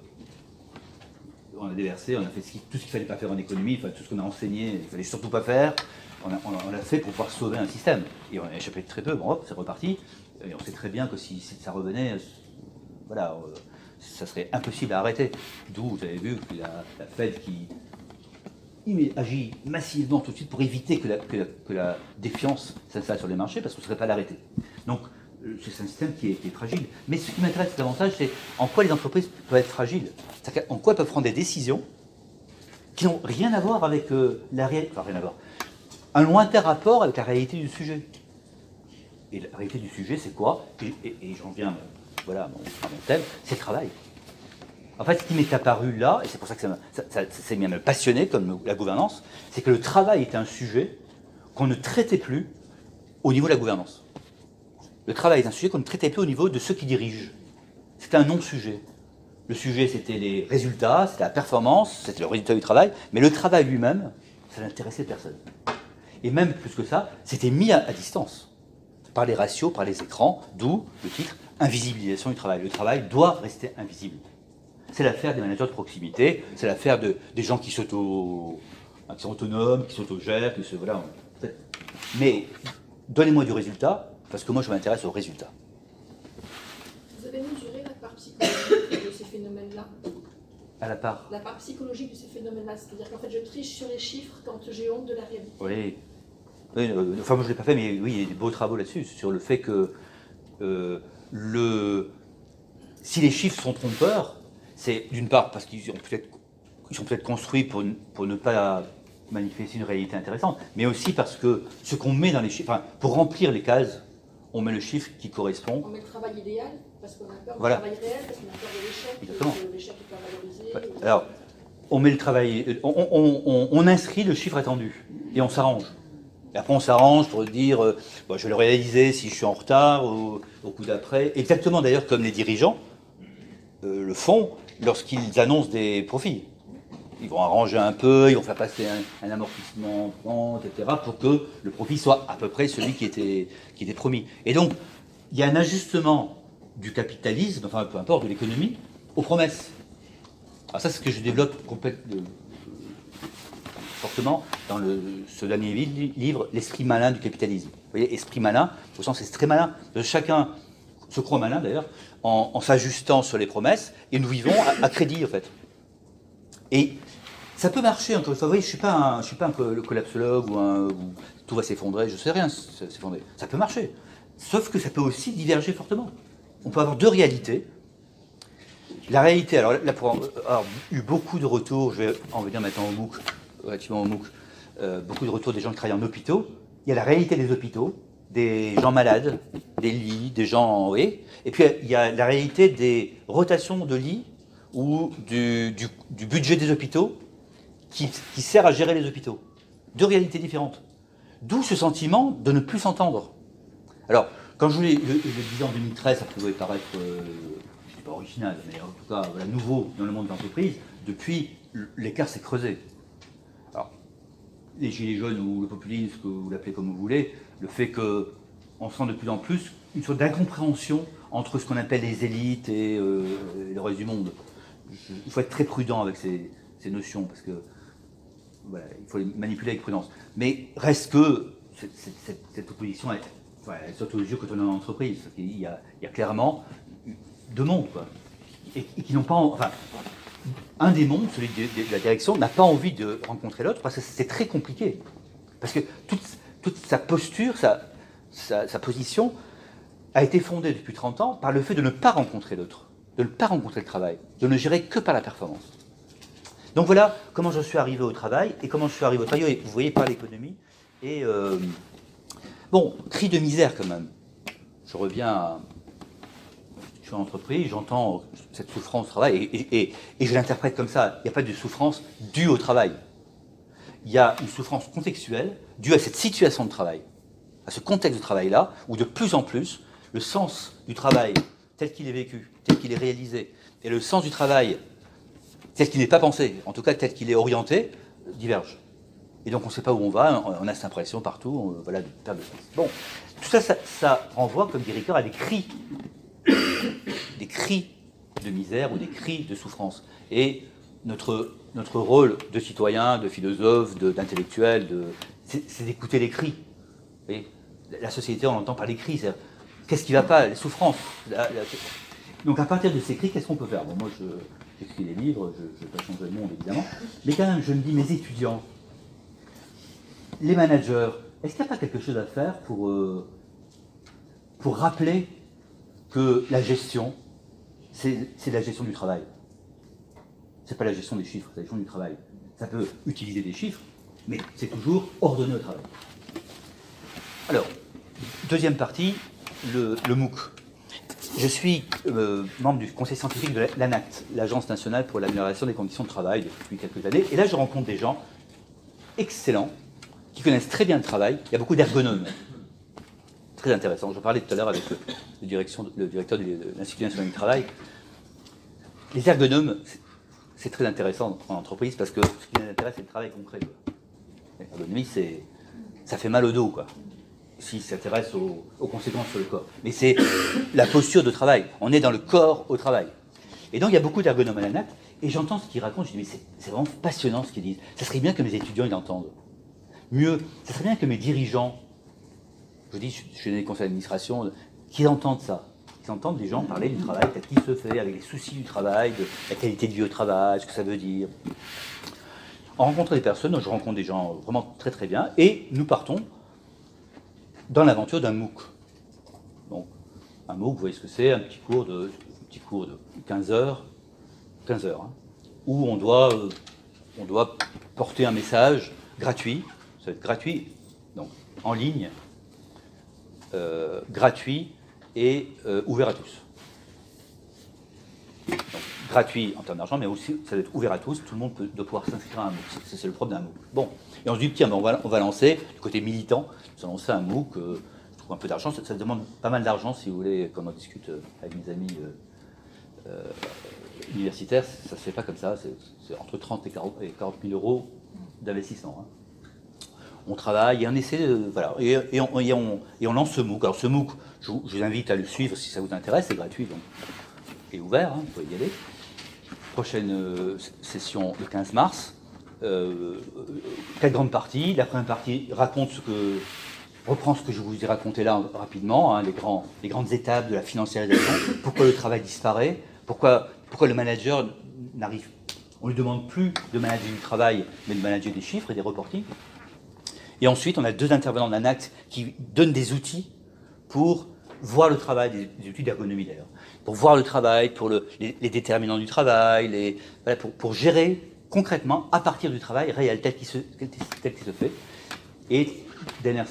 [SPEAKER 2] On a déversé, on a fait tout ce qu'il fallait pas faire en économie, tout ce qu'on a enseigné, il fallait surtout pas faire. On l'a fait pour pouvoir sauver un système. Et on a échappé très peu, bon hop, c'est reparti. Et on sait très bien que si, ça revenait, voilà, euh, ça serait impossible à arrêter. D'où, vous avez vu, la, la Fed qui agit massivement tout de suite pour éviter que la, que défiance s'installe sur les marchés, parce qu'on ne serait pas l'arrêter. Donc, c'est un système qui est, fragile. Mais ce qui m'intéresse davantage, c'est en quoi les entreprises peuvent être fragiles. En quoi elles peuvent prendre des décisions qui n'ont rien à voir avec euh, la réalité. Enfin, rien à voir. Un lointain rapport avec la réalité du sujet. Et la réalité du sujet, c'est quoi? Et, j'en viens voilà, à mon thème, c'est le travail. En fait, ce qui m'est apparu là, et c'est pour ça que ça, s'est même passionné comme la gouvernance, c'est que le travail est un sujet qu'on ne traitait plus au niveau de la gouvernance. Le travail est un sujet qu'on ne traitait plus au niveau de ceux qui dirigent. C'était un non-sujet. Le sujet, c'était les résultats, c'était la performance, c'était le résultat du travail, mais le travail lui-même, ça n'intéressait personne. Et même plus que ça, c'était mis à, distance par les ratios, par les écrans, d'où le titre Invisibilisation du travail. Le travail doit rester invisible c'est l'affaire des managers de proximité, c'est l'affaire de, des gens qui, s'auto, qui sont autonomes, qui s'autogèrent, qui se. Voilà. Mais donnez-moi du résultat, parce que moi je m'intéresse au résultat.
[SPEAKER 1] Vous avez mesuré la part psychologique de ces phénomènes-là
[SPEAKER 2] À la part
[SPEAKER 1] La part psychologique de ces phénomènes-là, c'est-à-dire qu'en fait je triche sur les chiffres quand j'ai honte de la réalité.
[SPEAKER 2] Oui. Euh, enfin, moi je ne l'ai pas fait, mais oui, il y a des beaux travaux là-dessus, sur le fait que euh, le, si les chiffres sont trompeurs, c'est d'une part parce qu'ils peut-être sont peut-être construits pour, pour, ne pas manifester une réalité intéressante, mais aussi parce que ce qu'on met dans les chiffres, enfin, pour remplir les cases, on met le chiffre qui correspond.
[SPEAKER 1] On met le travail idéal parce qu'on a peur du travail réel, parce qu'on a peur de l'échec, Exactement. l'échec est pas valorisé.
[SPEAKER 2] Alors, on met le travail, on, on, on, inscrit le chiffre attendu et on s'arrange. Et après, on s'arrange pour dire, euh, je vais le réaliser si je suis en retard au, au coup d'après. Exactement d'ailleurs comme les dirigeants euh, le font lorsqu'ils annoncent des profits. Ils vont arranger un peu, ils vont faire passer un, amortissement en etc., pour que le profit soit à peu près celui qui était, qui était promis. Et donc, il y a un ajustement du capitalisme, enfin peu importe, de l'économie, aux promesses. Alors ça, c'est ce que je développe complètement, fortement dans ce dernier livre, L'esprit malin du capitalisme. Vous voyez, esprit malin, au sens c'est très malin, de chacun se croit malin d'ailleurs, en, s'ajustant sur les promesses, et nous vivons à, crédit en fait. Et ça peut marcher, encore vous voyez, je ne suis pas un, suis collapsologue ou, tout va s'effondrer, je sais rien s'effondrer. Ça peut marcher. Sauf que ça peut aussi diverger fortement. On peut avoir deux réalités. La réalité, alors là, pour avoir eu beaucoup de retours, je vais en venir maintenant au MOOC, relativement au MOOC, euh, beaucoup de retours des gens qui travaillent en hôpitaux. Il y a la réalité des hôpitaux, des gens malades, des lits, des gens. Oui. Et puis il y a la réalité des rotations de lits ou du, budget des hôpitaux qui, sert à gérer les hôpitaux. Deux réalités différentes. D'où ce sentiment de ne plus s'entendre. Alors, quand je le, disais en 2013, ça pouvait paraître, euh, pas original, mais en tout cas nouveau dans le monde de l'entreprise, depuis, l'écart s'est creusé. Alors, les gilets jaunes ou le populisme, que vous l'appelez comme vous voulez, le fait qu'on sent de plus en plus une sorte d'incompréhension entre ce qu'on appelle les élites et, euh, le reste du monde. Il faut être très prudent avec ces, notions, parce que voilà, il faut les manipuler avec prudence. Mais reste que cette, opposition, elle, elle aux yeux quand on est en entreprise. Il y a, clairement deux mondes, quoi, et, qui n'ont pas... enfin, un des mondes, celui de, la direction, n'a pas envie de rencontrer l'autre, parce que c'est très compliqué. Parce que toute sa posture, sa, position a été fondée depuis 30 ans par le fait de ne pas rencontrer l'autre, de ne pas rencontrer le travail, de ne gérer que par la performance. Donc voilà comment je suis arrivé au travail et comment je suis arrivé au travail, vous voyez, par l'économie. Et euh, bon, cri de misère quand même. Je reviens à. Je suis en entreprise, j'entends cette souffrance au travail et, et je l'interprète comme ça. Il n'y a pas de souffrance due au travail il y a une souffrance contextuelle due à cette situation de travail, à ce contexte de travail-là, où de plus en plus, le sens du travail tel qu'il est vécu, tel qu'il est réalisé, et le sens du travail tel qu'il n'est pas pensé, en tout cas tel qu'il est orienté, divergent. Et donc on ne sait pas où on va, on a cette impression partout, voilà, de perte de sens. Bon, tout ça, ça, renvoie, comme dit Ricard, à des cris, des cris de misère ou des cris de souffrance. Et notre, rôle de citoyen, de philosophe, d'intellectuel, c'est d'écouter les cris. la société, on entend par les cris. Qu'est-ce qui ne va pas Les souffrances. Donc à partir de ces cris, qu'est-ce qu'on peut faire? Bon, Moi, j'écris des livres, je ne vais pas changer le monde, évidemment. Mais quand même, je me dis, mes étudiants, les managers, est-ce qu'il n'y a pas quelque chose à faire pour, euh, pour rappeler que la gestion, c'est la gestion du travail? C'est pas la gestion des chiffres, c'est la gestion du travail. Ça peut utiliser des chiffres, mais c'est toujours ordonné au travail. Alors, deuxième partie, le, MOOC. Je suis euh, membre du conseil scientifique de l'ANACT, l'Agence nationale pour l'amélioration des conditions de travail, depuis quelques années. Et là, je rencontre des gens excellents, qui connaissent très bien le travail. Il y a beaucoup d'ergonomes. Très intéressant. J'en parlais tout à l'heure avec le, directeur de l'Institut national du travail. Les ergonomes, c'est très intéressant en entreprise parce que ce qui les intéresse, c'est le travail concret. L'ergonomie, ça fait mal au dos, quoi s'il s'intéresse aux, conséquences sur le corps. Mais c'est la posture de travail. On est dans le corps au travail. Et donc il y a beaucoup d'ergonomes à la natte, et j'entends ce qu'ils racontent, je dis, mais c'est vraiment passionnant ce qu'ils disent. Ça serait bien que mes étudiants ils l'entendent. Mieux, ça serait bien que mes dirigeants, je dis, je suis dans les conseils d'administration, qu'ils entendent ça. Qu'ils entendent des gens parler du travail, peut-être qui se fait, avec les soucis du travail, de la qualité de vie au travail, ce que ça veut dire. En rencontrant des personnes, je rencontre des gens vraiment très très bien, et nous partons dans l'aventure d'un MOOC. Donc, un MOOC, vous voyez ce que c'est, un petit cours de, petit cours de 15 heures, 15 heures, hein, où on doit, euh, on doit porter un message gratuit, ça va être gratuit, donc en ligne, euh, gratuit et euh, ouvert à tous. Gratuit en termes d'argent, mais aussi ça va être ouvert à tous, tout le monde peut, doit pouvoir s'inscrire à un MOOC, c'est le propre d'un MOOC. Bon, et on se dit, tiens, ben, on, va, on va lancer, du côté militant, nous allons lancer un MOOC, euh, je trouve un peu d'argent, ça, demande pas mal d'argent si vous voulez, comme on discute euh, avec mes amis euh, universitaires, ça se fait pas comme ça, c'est entre 30 et 40, 000 euros d'investissement. Hein. On travaille et on essaie de, voilà, et, on, et, on, lance ce MOOC. Alors ce MOOC, je, vous invite à le suivre si ça vous intéresse, c'est gratuit donc, et ouvert, hein, vous pouvez y aller. Prochaine session le 15 mars euh, quatre grandes parties. La première partie raconte ce que, reprend ce que je vous ai raconté là rapidement, hein, les, grands, les grandes étapes de la financiarisation, pourquoi le travail disparaît, pourquoi, pourquoi le manager n'arrive, on ne lui demande plus de manager du travail, mais de manager des chiffres et des reportings. Et ensuite, on a deux intervenants d'un acte qui donnent des outils pour voir le travail, des, outils d'ergonomie d'ailleurs, pour voir le travail, pour le, les, déterminants du travail, pour, gérer concrètement à partir du travail réel tel qu'il se, se, fait. Et dernière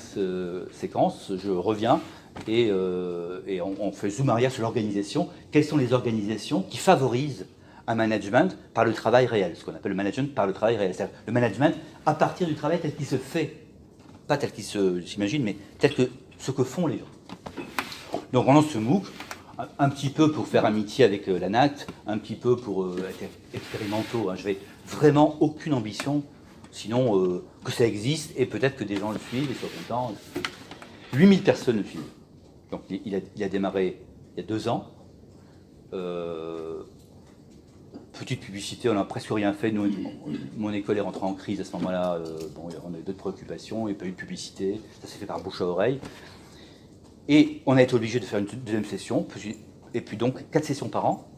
[SPEAKER 2] séquence, je reviens et, euh, on, fait zoom arrière sur l'organisation. Quelles sont les organisations qui favorisent un management par le travail réel, ce qu'on appelle le management par le travail réel, c'est-à-dire le management à partir du travail tel qu'il se fait, pas tel qu'il s'imagine, mais tel que ce que font les gens. Donc on lance ce MOOC, un petit peu pour faire amitié avec euh, l'ANACT, un petit peu pour euh, être expérimentaux. Hein. Je vais vraiment aucune ambition, sinon euh, que ça existe et peut-être que des gens le suivent et soient contents. 8000 personnes le suivent. Donc il a, démarré il y a deux ans. petite publicité, on n'a presque rien fait. Mon école est rentrée en crise à ce moment-là. bon, on a d'autres préoccupations, il n'y a pas eu de publicité. Ça s'est fait par bouche à oreille. Et on a été obligé de faire une deuxième session, et puis donc quatre sessions par an.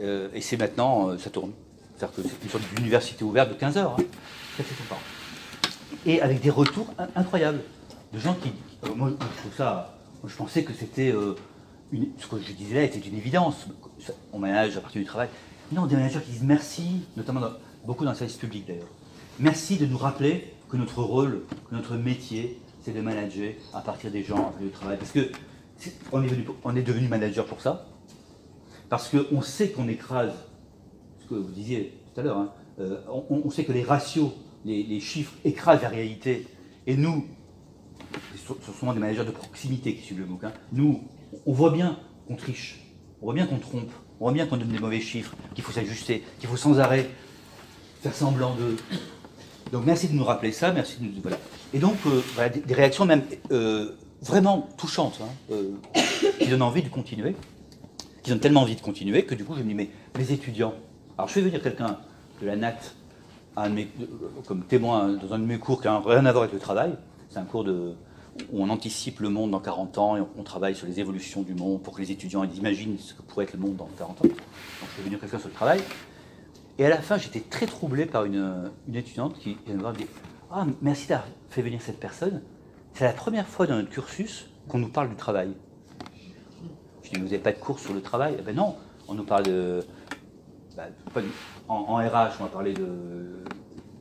[SPEAKER 2] Euh, et c'est maintenant, euh, ça tourne. C'est-à-dire que c'est une sorte d'université ouverte de 15 heures, hein. quatre sessions par an. Et avec des retours incroyables de gens qui. Euh, moi, je trouve ça. je pensais que c'était. ce que je disais là était une évidence. On manage à partir du travail. Non, des managers qui disent merci, notamment beaucoup dans le service public d'ailleurs. Merci de nous rappeler que notre rôle, que notre métier, c'est de manager à partir des gens, du travail. Parce que est, on est devenu manager pour ça, parce qu'on sait qu'on écrase, ce que vous disiez tout à l'heure, hein, euh, on, sait que les ratios, les, chiffres écrasent la réalité, et nous, ce sont souvent des managers de proximité qui suivent le MOOC, hein. nous, on voit bien qu'on triche, on voit bien qu'on trompe, on voit bien qu'on donne des mauvais chiffres, qu'il faut s'ajuster, qu'il faut sans arrêt faire semblant de... Donc merci de nous rappeler ça, merci de nous... Et donc, euh, des, réactions même euh, vraiment touchantes, hein, euh, qui donnent envie de continuer, qui donnent tellement envie de continuer que du coup, je me dis, mais les étudiants, alors je fais venir quelqu'un de la NAT comme témoin dans un de mes cours qui n'a rien à voir avec le travail, c'est un cours où on anticipe le monde dans 40 ans et on travaille sur les évolutions du monde pour que les étudiants imaginent ce que pourrait être le monde dans 40 ans. Donc je suis venu quelqu'un sur le travail. Et à la fin, j'étais très troublé par une, étudiante qui vient me voir et me dit Ah, merci d'avoir fait venir cette personne. C'est la première fois dans notre cursus qu'on nous parle du travail. Je dis Vous n'avez pas de cours sur le travail? Eh ben non, on nous parle de. Bah, en, RH, on va parler de.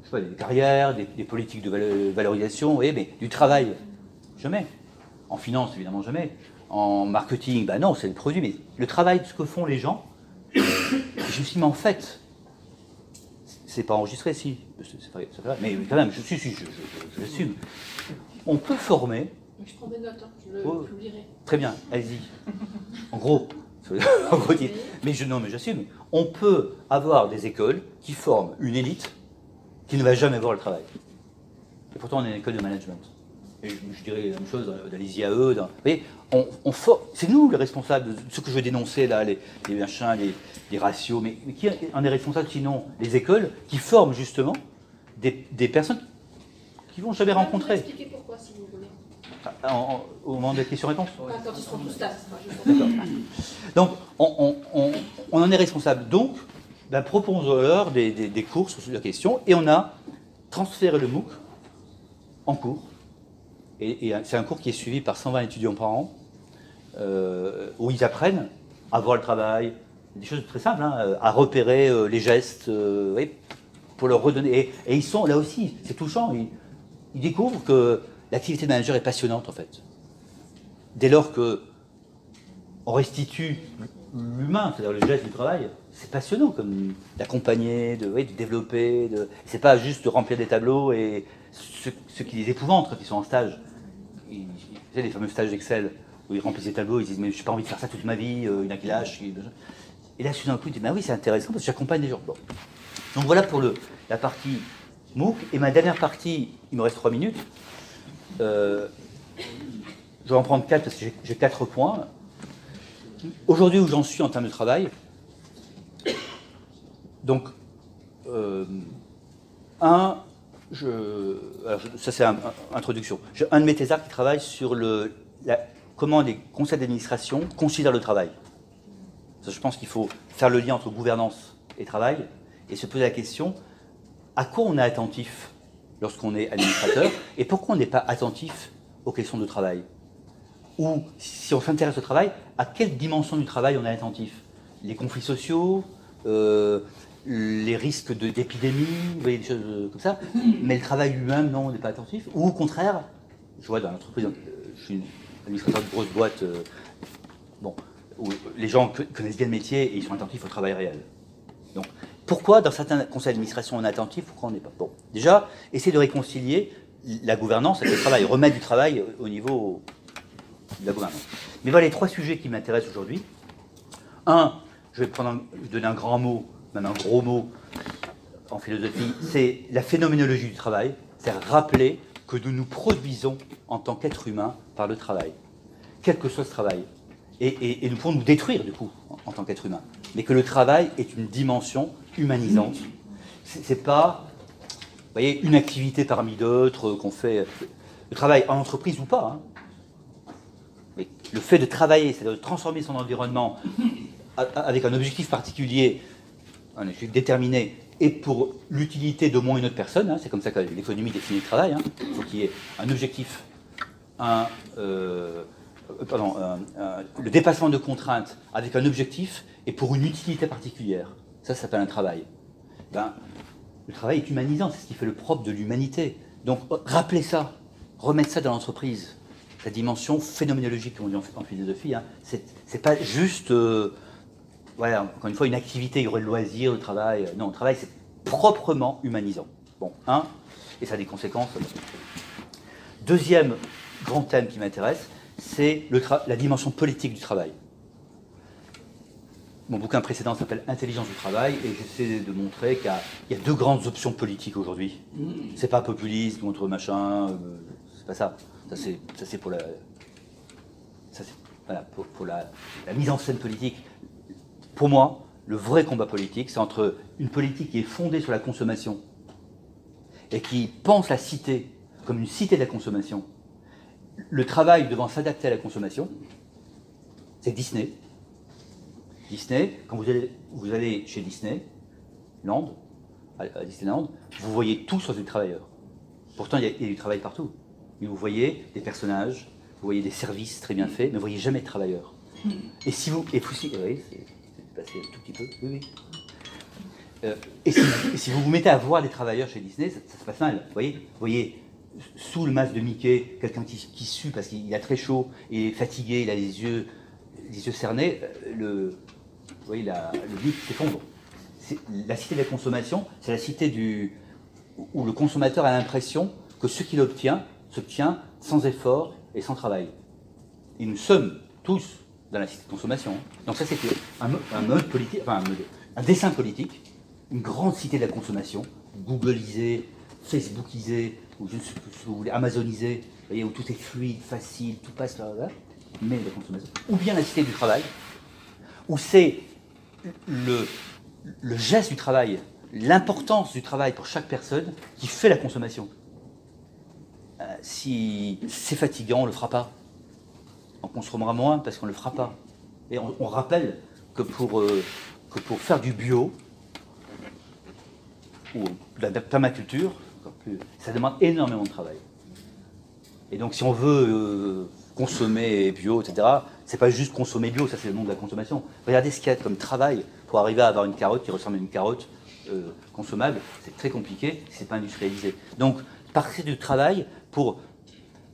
[SPEAKER 2] Je sais pas, des carrières, des, politiques de valorisation, oui, mais du travail, jamais. En finance, évidemment, jamais. En marketing, ben non, c'est le produit, mais le travail, ce que font les gens, je me suis dit, mais en fait, c'est pas enregistré, si. Mais quand même, je suis, je, je, je, l'assume. On peut former.
[SPEAKER 1] Je prends des notes, hein, je le oh, publierai.
[SPEAKER 2] Très bien, allez-y. En gros, en gros mais je, non, mais j'assume. On peut avoir des écoles qui forment une élite qui ne va jamais voir le travail. Et pourtant, on est une école de management. Et je, dirais la même chose dans, les IAE. Dans, on, on c'est nous les responsables de ce que je dénoncer là, les, les machins, les, les ratios. Mais, qui en est responsable sinon Les écoles qui forment justement des, des personnes qui vont jamais rencontrer.
[SPEAKER 1] Vous expliquer pourquoi, si vous voulez.
[SPEAKER 2] Ah, au moment des questions-réponses?
[SPEAKER 1] Quand ils seront tous là.
[SPEAKER 2] Donc, on, on, on, en est responsable. Donc, ben, proposons-leur des, des, des cours sur la question et on a transféré le MOOC en cours et, c'est un cours qui est suivi par 120 étudiants par an, euh, où ils apprennent à voir le travail, des choses très simples, hein, à repérer euh, les gestes, euh, pour leur redonner. Et, ils sont là aussi, c'est touchant, ils, découvrent que l'activité de manager est passionnante en fait. Dès lors que on restitue l'humain, c'est-à-dire le geste du travail, c'est passionnant comme d'accompagner, de, développer. De... C'est pas juste de remplir des tableaux et ce, ce qui les épouvante quand ils sont en stage ils, les fameux stages Excel où ils remplissent des tableaux, ils disent mais je n'ai pas envie de faire ça toute ma vie, euh, il y en a qui lâchent. Et là, d'un coup, disent bah oui, c'est intéressant parce que j'accompagne des gens. Donc voilà pour la partie MOOC. Et ma dernière partie, il me reste trois minutes. Euh, je vais en prendre quatre parce que j'ai quatre points. Aujourd'hui, où j'en suis en termes de travail, donc, euh, un, je, ça c'est une introduction. J'ai un de mes thésards qui travaille sur le, comment les conseils d'administration considèrent le travail. Je pense qu'il faut faire le lien entre gouvernance et travail et se poser la question à quoi on est attentif lorsqu'on est administrateur et pourquoi on n'est pas attentif aux questions de travail Ou si on s'intéresse au travail, à quelle dimension du travail on est attentif Les conflits sociaux euh, les risques d'épidémie, vous voyez des choses euh, comme ça, mais le travail lui-même, non, on n'est pas attentif. Ou au contraire, je vois dans l'entreprise, euh, je suis administrateur de grosse boîte, bon, où les gens connaissent bien le métier et ils sont attentifs au travail réel. Donc, pourquoi dans certains conseils d'administration on est attentif, pourquoi on n'est pas? Bon, déjà, essayer de réconcilier la gouvernance avec le travail, remettre du travail au niveau de la gouvernance. Mais voilà les trois sujets qui m'intéressent aujourd'hui. Un, je vais prendre donner un grand mot même un gros mot en philosophie, c'est la phénoménologie du travail, c'est rappeler que nous nous produisons en tant qu'être humain par le travail, quel que soit ce travail. Et, nous pouvons nous détruire, du coup, en, tant qu'être humain. Mais que le travail est une dimension humanisante. C'est pas, vous voyez, une activité parmi d'autres qu'on fait. Le travail en entreprise ou pas. Hein. Mais le fait de travailler, c'est de transformer son environnement avec un objectif particulier un objectif déterminé et pour l'utilité d'au moins une autre personne, hein, c'est comme ça que l'économie définit le travail, hein. il faut qu'il y ait un objectif, un, euh, pardon, le dépassement de contraintes avec un objectif et pour une utilité particulière. Ça, ça s'appelle un travail. Ben, le travail est humanisant, c'est ce qui fait le propre de l'humanité. Donc, rappelez ça, remettre ça dans l'entreprise. La dimension phénoménologique, comme on dit en, philosophie, hein, c'est pas juste... Euh, encore une fois, une activité, il y aurait le loisir, le travail. Non, le travail, c'est proprement humanisant. Bon, un, et ça a des conséquences. Deuxième grand thème qui m'intéresse, c'est la dimension politique du travail. Mon bouquin précédent s'appelle Intelligence du travail et j'essaie de montrer qu'il y, a deux grandes options politiques aujourd'hui. C'est pas populisme contre machin, euh, c'est pas ça. Ça c'est pour la, ça, voilà, pour, pour la, la, mise en scène politique pour moi, le vrai combat politique, c'est entre une politique qui est fondée sur la consommation et qui pense la cité comme une cité de la consommation, le travail devant s'adapter à la consommation, c'est Disney. Disney, quand vous allez, chez Disney, Land, à Disneyland, vous voyez tout sur des travailleurs. Pourtant, il y, a, du travail partout. Mais vous voyez des personnages, vous voyez des services très bien faits, mais vous voyez jamais de travailleurs. Et si vous, et vous, oui, c'est passé un tout petit peu, oui. Euh, et, si, vous vous mettez à voir des travailleurs chez Disney, ça, se passe mal. Voyez, vous voyez sous le masque de Mickey, quelqu'un qui, qui, sue parce qu'il a très chaud, il est fatigué, il a les yeux, les yeux cernés, euh, le, vous voyez, la, le s'effondre. La cité de la consommation, c'est la cité du, où le consommateur a l'impression que ce qu'il obtient s'obtient sans effort et sans travail. Et nous sommes tous dans la cité de consommation. Donc ça, c'était un, mode politique, enfin un, dessin politique, une grande cité de la consommation, Googleisée, Facebookisée, ou je ne sais vous voulez, Amazonisée, voyez, où tout est fluide, facile, tout passe là, là, mais la consommation. Ou bien la cité du travail, où c'est le, le geste du travail l'importance du travail pour chaque personne qui fait la consommation. Euh, si c'est fatigant, on ne le fera pas. On consommera moins parce qu'on ne le fera pas. Et on, rappelle que pour, euh, que pour faire du bio ou de la permaculture, ça demande énormément de travail. Et donc si on veut euh, consommer bio, etc., c'est pas juste consommer bio, ça c'est le nom de la consommation. Regardez ce qu'il y a comme travail pour arriver à avoir une carotte qui ressemble à une carotte euh, consommable, c'est très compliqué, c'est pas industrialisé. Donc, partir du travail pour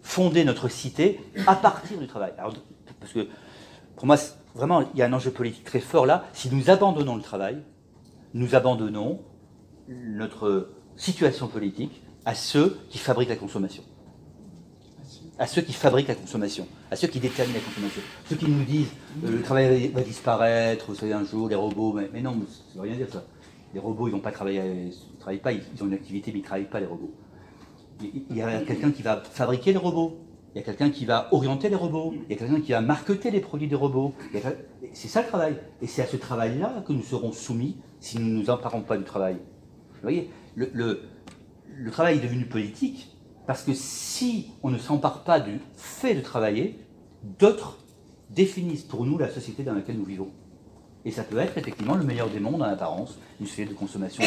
[SPEAKER 2] fonder notre cité à partir du travail. parce que pour moi, vraiment, il y a un enjeu politique très fort là. Si nous abandonnons le travail, nous abandonnons notre situation politique à ceux qui fabriquent la consommation. À ceux qui fabriquent la consommation, à ceux qui déterminent la consommation. Ceux qui nous disent euh, le travail va disparaître, savez, un jour, les robots, mais, non, ça ne veut rien dire ça. Les robots, ils vont pas travailler, ils travaillent pas, ils ont une activité, mais ils ne travaillent pas les robots. Il y a quelqu'un qui va fabriquer les robots, il y a quelqu'un qui va orienter les robots, il y a quelqu'un qui va marketer les produits des robots. C'est ça le travail. Et c'est à ce travail-là que nous serons soumis si nous ne nous emparons pas du travail. Vous voyez, le, travail est devenu politique parce que si on ne s'empare pas du fait de travailler, d'autres définissent pour nous la société dans laquelle nous vivons. Et ça peut être effectivement le meilleur des mondes en apparence, une société de consommation.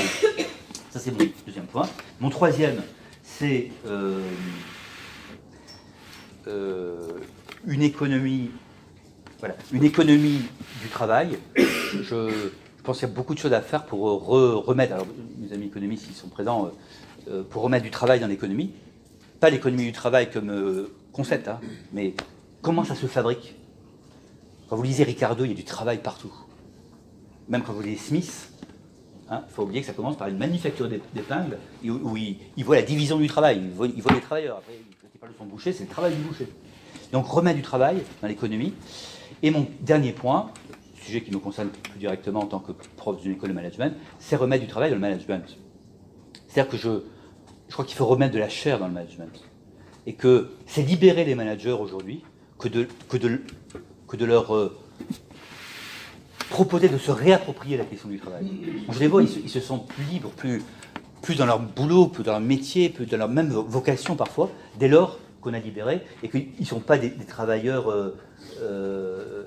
[SPEAKER 2] Ça, c'est mon deuxième point. Mon troisième, c'est euh, euh, une économie, voilà, une économie du travail. Je, pense qu'il y a beaucoup de choses à faire pour remettre, alors mes amis économistes, ils sont présents, euh, pour remettre du travail dans l'économie. Pas l'économie du travail comme concept, hein, mais comment ça se fabrique? Quand vous lisez Ricardo, il y a du travail partout même quand vous voyez Smith, il hein, faut oublier que ça commence par une manufacture d'épingles où, il, voit la division du travail, il voit, les travailleurs. Après, il parle de son boucher, c'est le travail du boucher. Donc remettre du travail dans l'économie. Et mon dernier point, qui me concerne plus directement en tant que prof d'une école de management, c'est remettre du travail dans le management. C'est-à-dire que je, je crois qu'il faut remettre de la chair dans le management. Et que c'est libérer les managers aujourd'hui que de, que, de, que de leur euh, proposer de se réapproprier la question du travail. Je les vois, ils se, sentent plus libres, plus, plus dans leur boulot, plus dans leur métier, plus dans leur même vocation parfois, dès lors qu'on a libéré, et qu'ils ne sont pas des, travailleurs euh, euh,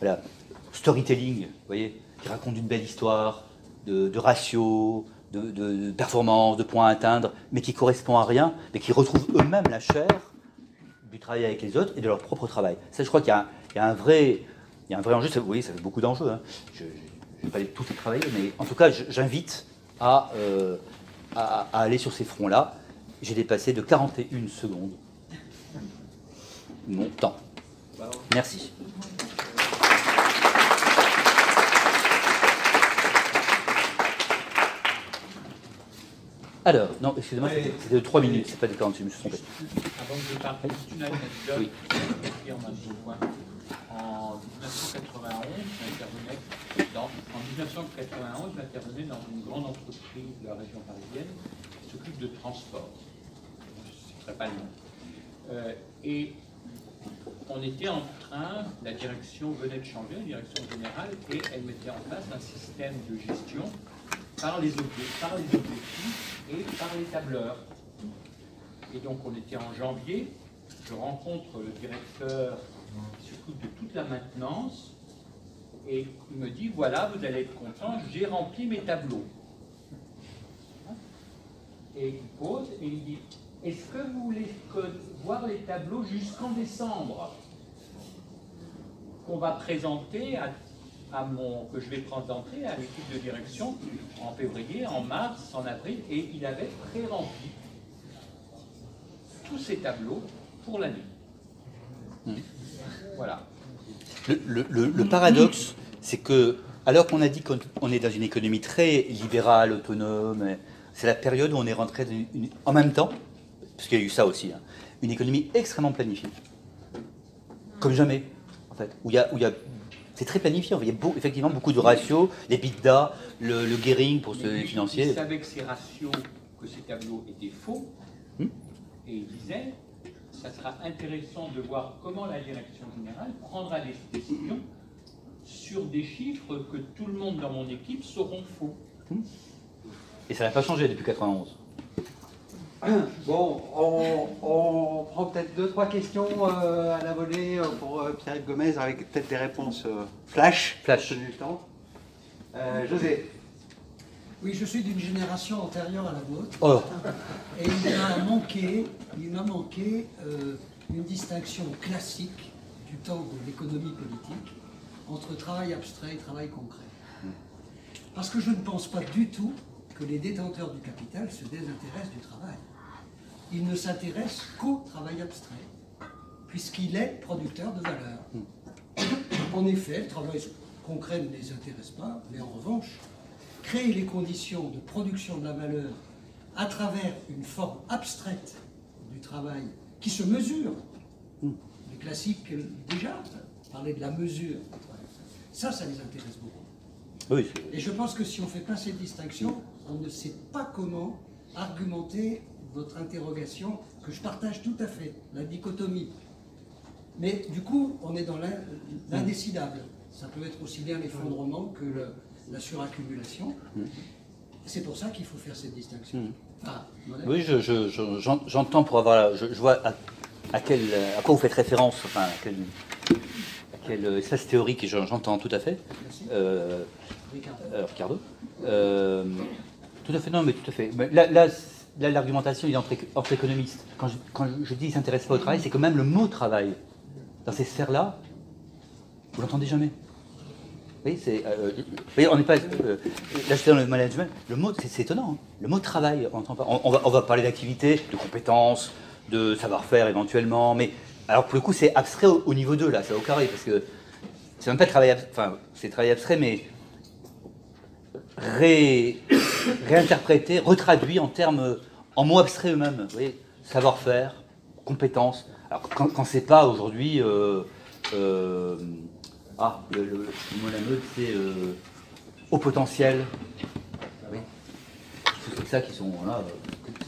[SPEAKER 2] voilà, storytelling, vous voyez, qui racontent une belle histoire, de, de ratio, de, de, performance, de points à atteindre, mais qui correspond à rien, mais qui retrouvent eux-mêmes la chair du travail avec les autres et de leur propre travail. Ça, je crois qu'il y, y, a un vrai, il y a un vrai enjeu, vous voyez, ça fait beaucoup d'enjeux. Hein. Je ne vais pas tous les travailler, mais en tout cas, j'invite euh, à, aller sur ces fronts-là. J'ai dépassé de 41 secondes mon temps. Merci. Alors, non, excusez-moi, c'était de 3 minutes, c'est pas de 48, je me suis trompé.
[SPEAKER 3] Avant de partir, une anecdote oui. en en 1991, dans, en 1991, j'intervenais dans une grande entreprise de la région parisienne qui s'occupe de transport. Je ne citerai pas le nom. Euh, et on était en train, la direction venait de changer, la direction générale, et elle mettait en place un système de gestion par les, objectifs, par les objectifs et par les tableurs. Et donc on était en janvier, je rencontre le directeur qui s'occupe de toute la maintenance et il me dit voilà, vous allez être content, j'ai rempli mes tableaux. Et il pose et il dit est-ce que vous voulez voir les tableaux jusqu'en décembre? Qu'on va présenter à, mon, que je vais présenter à l'équipe de direction en février, en mars, en avril, et il avait pré-rempli tous ces tableaux pour l'année. Hmm. Voilà.
[SPEAKER 2] Le, paradoxe, c'est que, alors qu'on a dit qu'on est dans une économie très libérale, autonome, c'est la période où on est rentré en même temps, parce qu'il y a eu ça aussi, hein, une économie extrêmement planifiée. Comme jamais, en fait. Où il y a, où il y a c'est très planifié. Il y a effectivement beaucoup de ratios, les bidas, le, le gearing pour ce financier.
[SPEAKER 3] Il savait que ces ratios, que ces tableaux étaient faux, hmm et il disait ça sera intéressant de voir comment la direction générale prendra des décisions sur des chiffres que tout le monde dans mon équipe sauront faux. Hmm.
[SPEAKER 2] Et ça n'a pas changé depuis 91.
[SPEAKER 4] Bon, on, prend peut-être deux, trois questions euh, à la volée euh, pour euh, Pierre Gomez avec peut-être des réponses flash.
[SPEAKER 2] Flash.
[SPEAKER 4] Du temps. José.
[SPEAKER 5] Oui, je suis d'une génération antérieure à la vôtre.
[SPEAKER 2] Oh.
[SPEAKER 5] Et il m'a manqué, il m'a manqué une distinction classique du temps de l'économie politique entre travail abstrait et travail concret. Parce que je ne pense pas du tout que les détenteurs du capital se désintéressent du travail. Ils ne s'intéressent qu'au travail abstrait, puisqu'il est producteur de valeur. En effet, le travail concret ne les intéresse pas, mais en revanche, créer les conditions de production de la valeur à travers une forme abstraite du travail qui se mesure, les classiques déjà parlaient de la mesure, ça, ça les intéresse beaucoup. Et je pense que si on ne fait pas cette distinction, on ne sait pas comment argumenter votre interrogation, que je partage tout à fait, la dichotomie. Mais du coup, on est dans l'indécidable. Ça peut être aussi bien l'effondrement que la suraccumulation. C'est pour ça qu'il faut faire cette distinction.
[SPEAKER 2] Hmm. oui, j'entends pour avoir. Je, vois à, quel, à quoi vous faites référence, enfin, à quel, à quel espace théorique, j'entends tout à fait. Euh, Ricardo. Euh, tout à fait, non, mais tout à fait. là, là, l'argumentation est entre, économistes. Quand je, quand je dis ne s'intéresse pas au travail, c'est que même le mot travail, dans ces sphères-là, vous l'entendez jamais. Oui, c'est. Euh, on n'est pas. Euh, là, dans le management. Le mot, c'est étonnant. Hein. Le mot travail, on pas. On, va, parler d'activité, de compétences, de savoir-faire éventuellement, mais alors pour le coup, c'est abstrait au, niveau 2, là, c'est au carré, parce que c'est même pas travail, enfin, c'est travail abstrait, mais réinterprété, retraduit en termes, en mots abstraits eux-mêmes. Savoir-faire, compétences. Alors quand, c'est pas aujourd'hui, euh, euh, ah, le, mot la mode, c'est euh, haut potentiel. Oui. C'est ça qui sont là.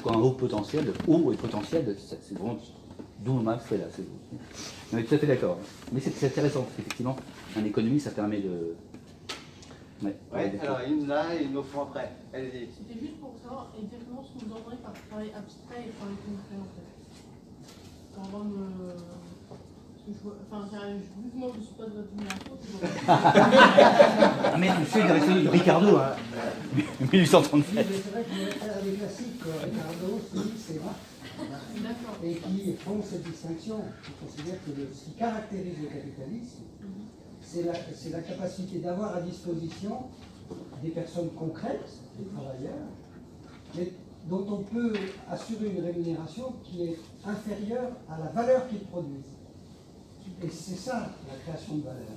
[SPEAKER 2] Quoi un haut potentiel, haut et potentiel, c'est vraiment d'où le abstrait là. On est tout à fait d'accord. Mais c'est intéressant, effectivement, en économie, ça permet de,
[SPEAKER 4] Ouais, alors une là et une au fond après. Allez-y.
[SPEAKER 1] C'était juste pour savoir exactement ce que vous entendez par travail abstrait et travail concret en fait. Pour. Enfin, vu que moi je ne suis pas de votre génération,
[SPEAKER 2] Ah, mais monsieur, il est de Ricardo, hein. 1837.
[SPEAKER 5] c'est vrai faire des classiques, Ricardo, c'est vrai. Et qui font cette distinction, qui considèrent que ce qui caractérise le capitalisme, c'est la, capacité d'avoir à disposition des personnes concrètes, des travailleurs, mais dont on peut assurer une rémunération qui est inférieure à la valeur qu'ils produisent. Et c'est ça la création de valeur.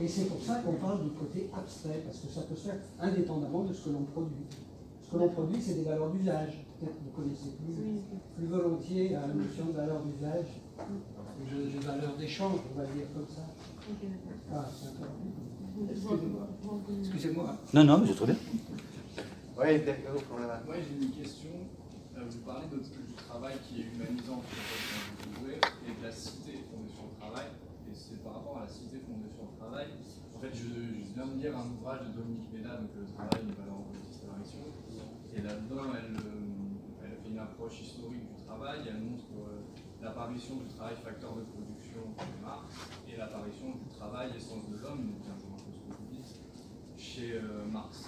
[SPEAKER 5] Et c'est pour ça qu'on parle du côté abstrait, parce que ça peut se faire indépendamment de ce que l'on produit. Ce que l'on produit, c'est des valeurs d'usage. Peut-être que vous connaissez plus, plus volontiers la notion de valeur d'usage, de valeur d'échange, on va dire comme ça. Ah, Excusez-moi.
[SPEAKER 2] Non, non, mais c'est très bien.
[SPEAKER 4] Oui, d'accord.
[SPEAKER 6] Moi, j'ai une question. Euh, vous parlez de, du travail qui est humanisant, et de la cité fondée sur le travail. Et c'est par rapport à la cité fondée sur le travail. En fait, je, viens de lire un ouvrage de Dominique Ménard, donc Le travail, une valeur en disparition. Et là-dedans, elle, euh, elle fait une approche historique du travail. Elle montre l'apparition du travail facteur de production et l'apparition du travail essence de l'homme, donc un peu ce chez euh, Marx.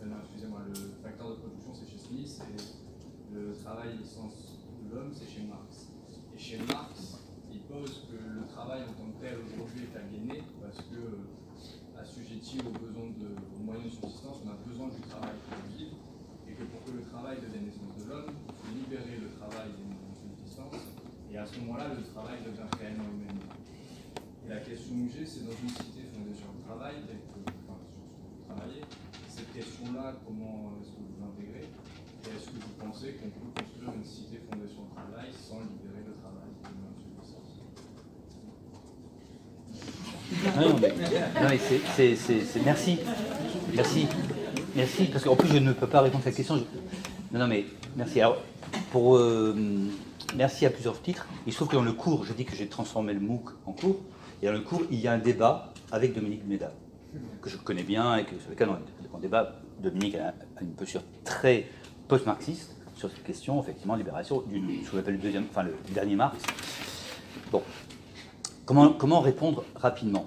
[SPEAKER 6] Euh, non, excusez-moi, le facteur de production c'est chez Smith et le travail essence de l'homme c'est chez Marx. Et chez Marx, il pose que le travail en tant que tel aujourd'hui est aliéné parce que euh, assujetti aux besoins de, aux moyens de subsistance, on a besoin du travail pour vivre et que pour que le travail devienne l'essence de l'homme, il faut libérer le travail des et à ce moment-là, le travail devient réellement humain. Et la question que j'ai, c'est dans une cité fondée sur le travail, sur ce que vous travaillez, cette question-là, comment est-ce que vous l'intégrez? Et est-ce que vous pensez qu'on peut construire une cité fondée sur le travail sans libérer le travail
[SPEAKER 2] Non, mais, non, mais c'est- merci. Merci. Merci. Parce qu'en plus, je ne peux pas répondre à cette question. Non, non, mais merci. Alors, pour, euh, merci à plusieurs titres. Il se trouve que dans le cours, je dis que j'ai transformé le MOOC en cours. Et dans le cours, il y a un débat avec Dominique Méda, que je connais bien et que, sur lequel on, on débat. Dominique a, une posture très post-marxiste sur cette question, effectivement, libération, du, ce qu'on appelle le, deuxième, enfin, le dernier Marx. Bon. Comment, comment répondre rapidement?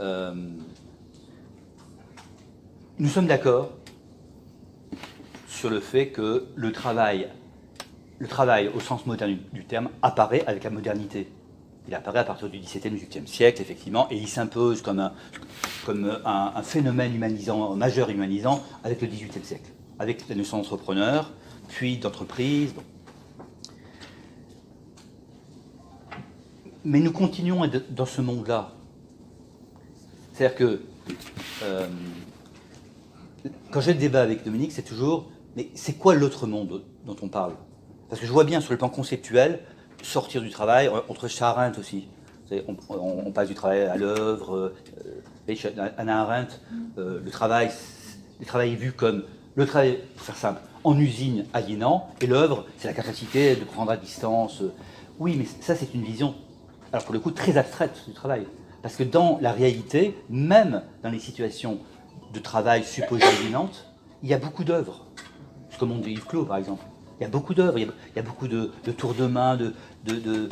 [SPEAKER 2] Euh, Nous sommes d'accord sur le fait que le travail, le travail au sens moderne du, terme, apparaît avec la modernité. Il apparaît à partir du XVIIe, XVIIIe siècle, effectivement, et il s'impose comme, un, phénomène humanisant, majeur humanisant, avec le XVIIIe siècle, avec la notion d'entrepreneur, puis d'entreprise. Mais nous continuons dans ce monde-là. C'est-à-dire que euh, quand j'ai le débat avec Dominique, c'est toujours mais c'est quoi l'autre monde dont on parle? Parce que je vois bien sur le plan conceptuel sortir du travail, entre Arendt aussi. On, on- on passe du travail à l'œuvre. euh, Anna Arendt, euh, le travail, est vu comme le travail, pour faire simple, en usine aliénant, et l'œuvre, c'est la capacité de prendre à distance. euh. Oui, mais ça, c'est une vision, alors pour le coup, très abstraite du travail. Parce que dans la réalité, même dans les situations de travail supposées aliénantes, il y a beaucoup d'œuvres. Comme on dit Yves Clos, par exemple. Il y a beaucoup d'œuvres, il y a, beaucoup de, de tours de main, il,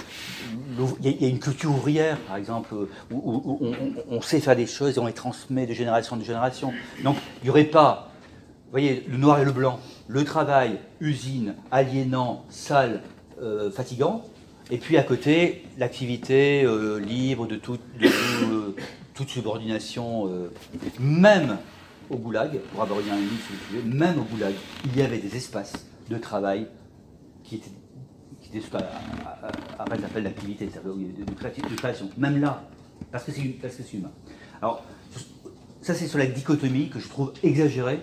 [SPEAKER 2] y a, une culture ouvrière, par exemple, où, on, sait faire des choses et on les transmet de génération en génération. Donc, il n'y aurait pas, vous voyez, le noir et le blanc, le travail, usine, aliénant, sale, euh, fatigant, et puis à côté, l'activité euh, libre de, euh, toute subordination, même au goulag, pour avoir si vous voulez, même au goulag, il y avait des espaces de travail qui étaient, qui étaient ce qu'Arendt appelle l'activité, de, de créati- de création. Même là, parce que c'est humain. Alors, ça c'est sur la dichotomie que je trouve exagérée.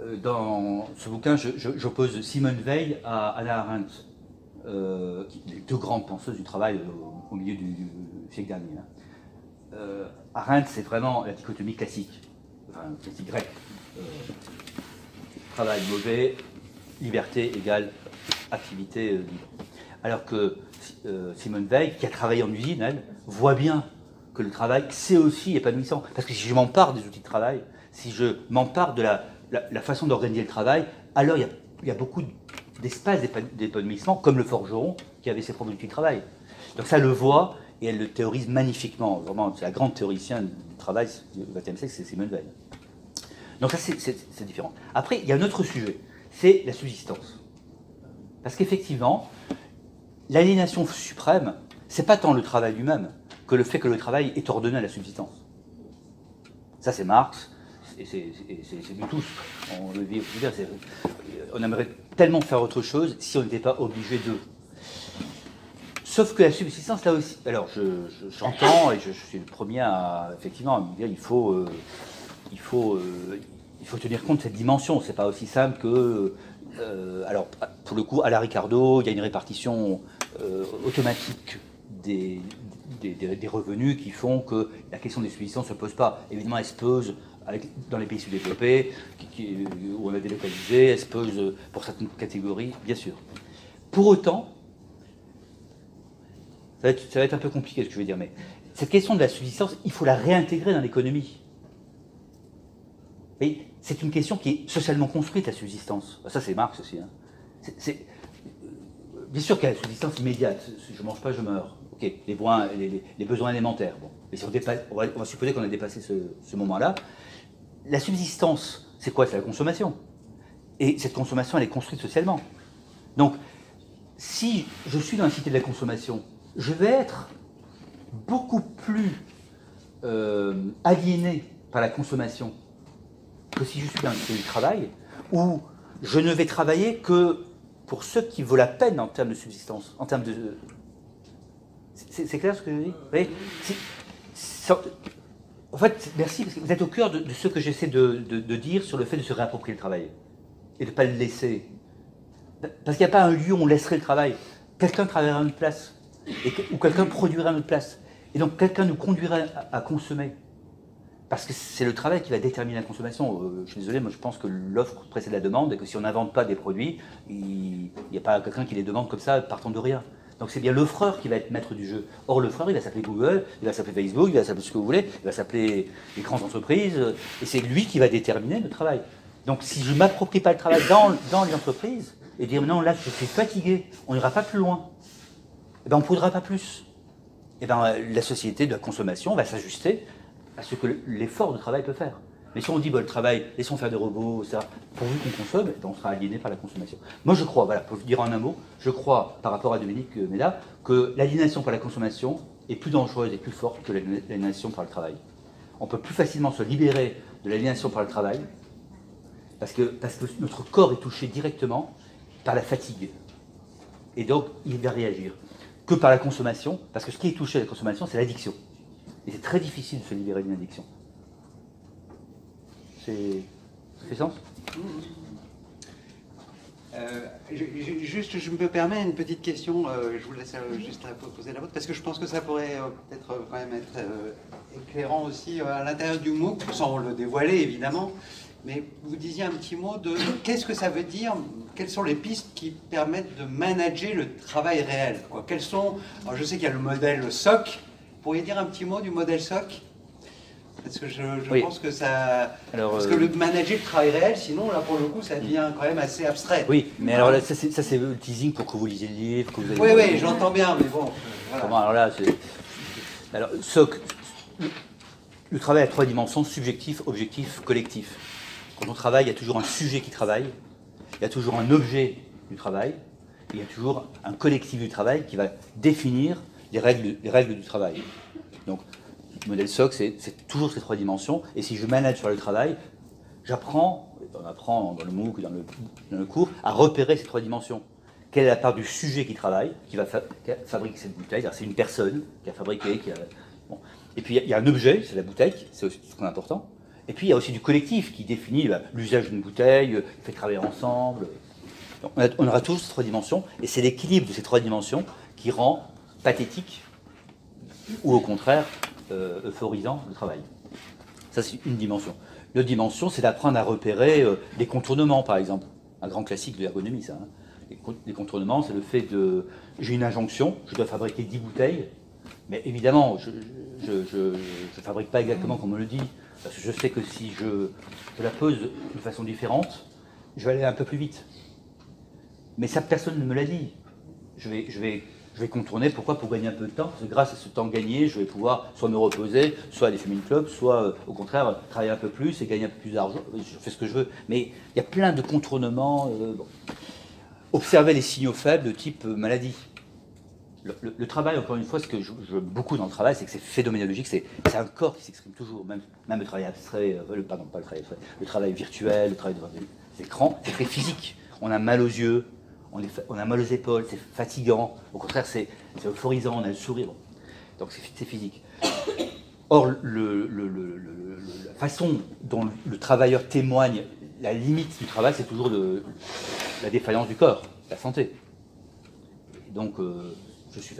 [SPEAKER 2] Euh, Dans ce bouquin, j'oppose Simone Veil à Anna Arendt, euh, deux grandes penseuses du travail au, au milieu du, siècle dernier. hein. Euh, Arendt, c'est vraiment la dichotomie classique, enfin classique grecque. Euh, travail mauvais, liberté égale activité euh, libre. Alors que euh, Simone Veil, qui a travaillé en usine, elle, voit bien que le travail, c'est aussi épanouissant. Parce que si je m'empare des outils de travail, si je m'empare de la, façon d'organiser le travail, alors il y a, beaucoup d'espace d'épan- d'épanouissement, comme le forgeron qui avait ses propres outils de travail. Donc ça le voit et elle le théorise magnifiquement. Vraiment, c'est la grande théoricienne du travail du XXe siècle, c'est Simone Veil. Donc ça, c'est différent. Après, il y a un autre sujet, c'est la subsistance. Parce qu'effectivement, l'aliénation suprême, c'est pas tant le travail lui-même que le fait que le travail est ordonné à la subsistance. Ça, c'est Marx, et c'est nous tous. On, le vit on aimerait tellement faire autre chose si on n'était pas obligé de. Sauf que la subsistance, là aussi. Alors, je- je- j'entends, et je, suis le premier à, effectivement, dire il faut, euh, euh, il faut tenir compte de cette dimension. C'est pas aussi simple que. euh, alors, pour le coup, à la Ricardo, il y a une répartition euh, automatique des, des, revenus qui font que la question des subsistances ne se pose pas. Évidemment, elle se pose dans les pays sous-développés, où on a délocalisé, elle se pose pour certaines catégories, bien sûr. Pour autant, ça va, être, un peu compliqué ce que je vais dire, mais cette question de la subsistance, il faut la réintégrer dans l'économie. C'est une question qui est socialement construite, la subsistance. Ça, c'est Marx aussi. hein. C'est- bien sûr qu'il y a la subsistance immédiate. Je ne mange pas, je meurs. Les, besoins, élémentaires. Bon. Mais si on, va, supposer qu'on a dépassé ce, moment-là. La subsistance, c'est quoi? C'est la consommation. Et cette consommation, elle est construite socialement. Donc, si je suis dans la cité de la consommation, je vais être beaucoup plus euh, aliéné par la consommation que si je suis dans la cité du travail, où je ne vais travailler que pour ceux qui vaut la peine en termes de subsistance, en termes de... C'est clair ce que je dis? En fait, merci, parce que vous êtes au cœur de, ce que j'essaie de, dire sur le fait de se réapproprier le travail et de ne pas le laisser. Parce qu'il n'y a pas un lieu où on laisserait le travail. Quelqu'un travaillerait à notre place, ou quelqu'un produirait à notre place. Et donc quelqu'un nous conduirait à consommer. Parce que c'est le travail qui va déterminer la consommation. Euh, je suis désolé, moi je pense que l'offre précède la demande et que si on n'invente pas des produits, il n'y a pas quelqu'un qui les demande comme ça partant de rien. Donc c'est bien l'offreur qui va être maître du jeu. Or l'offreur, il va s'appeler Google, il va s'appeler Facebook, il va s'appeler ce que vous voulez, il va s'appeler les grandes entreprises, et c'est lui qui va déterminer le travail. Donc si je ne m'approprie pas le travail dans, les entreprises, et dire non, là je suis fatigué, on n'ira pas plus loin, et eh ben, on ne poudra pas plus. Et eh ben, la société de la consommation va s'ajuster à ce que l'effort de travail peut faire. Mais si on dit, bon, le travail, laissons faire des robots, ça, pourvu qu'on consomme, ben, on sera aliéné par la consommation. Moi, je crois, voilà, pour vous dire en un mot, je crois, par rapport à Dominique Méda, que l'aliénation par la consommation est plus dangereuse et plus forte que l'aliénation par le travail. On peut plus facilement se libérer de l'aliénation par le travail, parce que, parce que notre corps est touché directement par la fatigue. Et donc, il va réagir. Que par la consommation, parce que ce qui est touché à la consommation, c'est l'addiction. Et c'est très difficile de se libérer d'une addiction. C'est. Ça fait sens?
[SPEAKER 4] Euh, juste, je me permets une petite question, euh, je vous laisse euh, juste poser la vôtre, parce que je pense que ça pourrait peut-être quand même être éclairant aussi à l'intérieur du MOOC, sans le dévoiler évidemment, mais vous disiez un petit mot de qu'est-ce que ça veut dire, quelles sont les pistes qui permettent de manager le travail réel quoi? Quels sont, alors je sais qu'il y a le modèle SOC, pourriez dire un petit mot du modèle SOC parce que je, pense que ça. parce que euh, le manager le travail réel, sinon, là, pour le coup, ça devient quand même assez abstrait.
[SPEAKER 2] Oui, mais alors là, ça, c'est le teasing pour que vous lisiez le livre. Que vous
[SPEAKER 4] oui, oui, j'entends bien, mais bon.
[SPEAKER 2] alors là, c'est. Alors, SOC, le travail a trois dimensions subjectif, objectif, collectif. Quand on travaille, il y a toujours un sujet qui travaille, il y a toujours un objet du travail, il y a toujours un collectif du travail qui va définir les règles, les règles du travail. Donc, le modèle SOC, c'est toujours ces trois dimensions. Et si je manage sur le travail, j'apprends, on apprend dans le MOOC, dans le, dans le cours, à repérer ces trois dimensions. Quelle est la part du sujet qui travaille, qui va fabriquer cette bouteille C'est une personne qui a fabriqué, qui a... Bon. Et puis il y, a un objet, c'est la bouteille, c'est aussi est important. Et puis il y a aussi du collectif qui définit bah, l'usage d'une bouteille, qui fait travailler ensemble. on, on, aura tous ces trois dimensions, et c'est l'équilibre de ces trois dimensions qui rend pathétique ou au contraire euh, euphorisant le travail. Ça, c'est une dimension. L'autre dimension, c'est d'apprendre à repérer euh, les contournements, par exemple. Un grand classique de l'ergonomie, ça. Hein. Les, contournements, c'est le fait de. J'ai une injonction, je dois fabriquer 10 bouteilles, mais évidemment, je ne fabrique pas exactement comme on le dit, parce que je sais que si je, je la pose de façon différente, je vais aller un peu plus vite. Mais ça, personne ne me l'a dit. Je vais, je vais je vais contourner. Pourquoi Pour gagner un peu de temps. Parce que grâce à ce temps gagné, je vais pouvoir soit me reposer, soit aller fumer une club, soit euh, au contraire travailler un peu plus et gagner un peu plus d'argent. Je fais ce que je veux. Mais il y a plein de contournements. Euh, Observer les signaux faibles de type euh, maladie. Le, travail, encore une fois, ce que je, beaucoup dans le travail, c'est que c'est phénoménologique, c'est un corps qui s'exprime toujours, même, le travail abstrait, le, pardon, pas le travail abstrait, le travail virtuel, le travail devant des écrans, c'est très physique. On a mal aux yeux, on, a mal aux épaules, c'est fatigant. Au contraire, c'est euphorisant, on a le sourire. Donc c'est physique. Or, la façon dont le travailleur témoigne la limite du travail, c'est toujours la défaillance du corps, la santé. donc, euh, je, suis,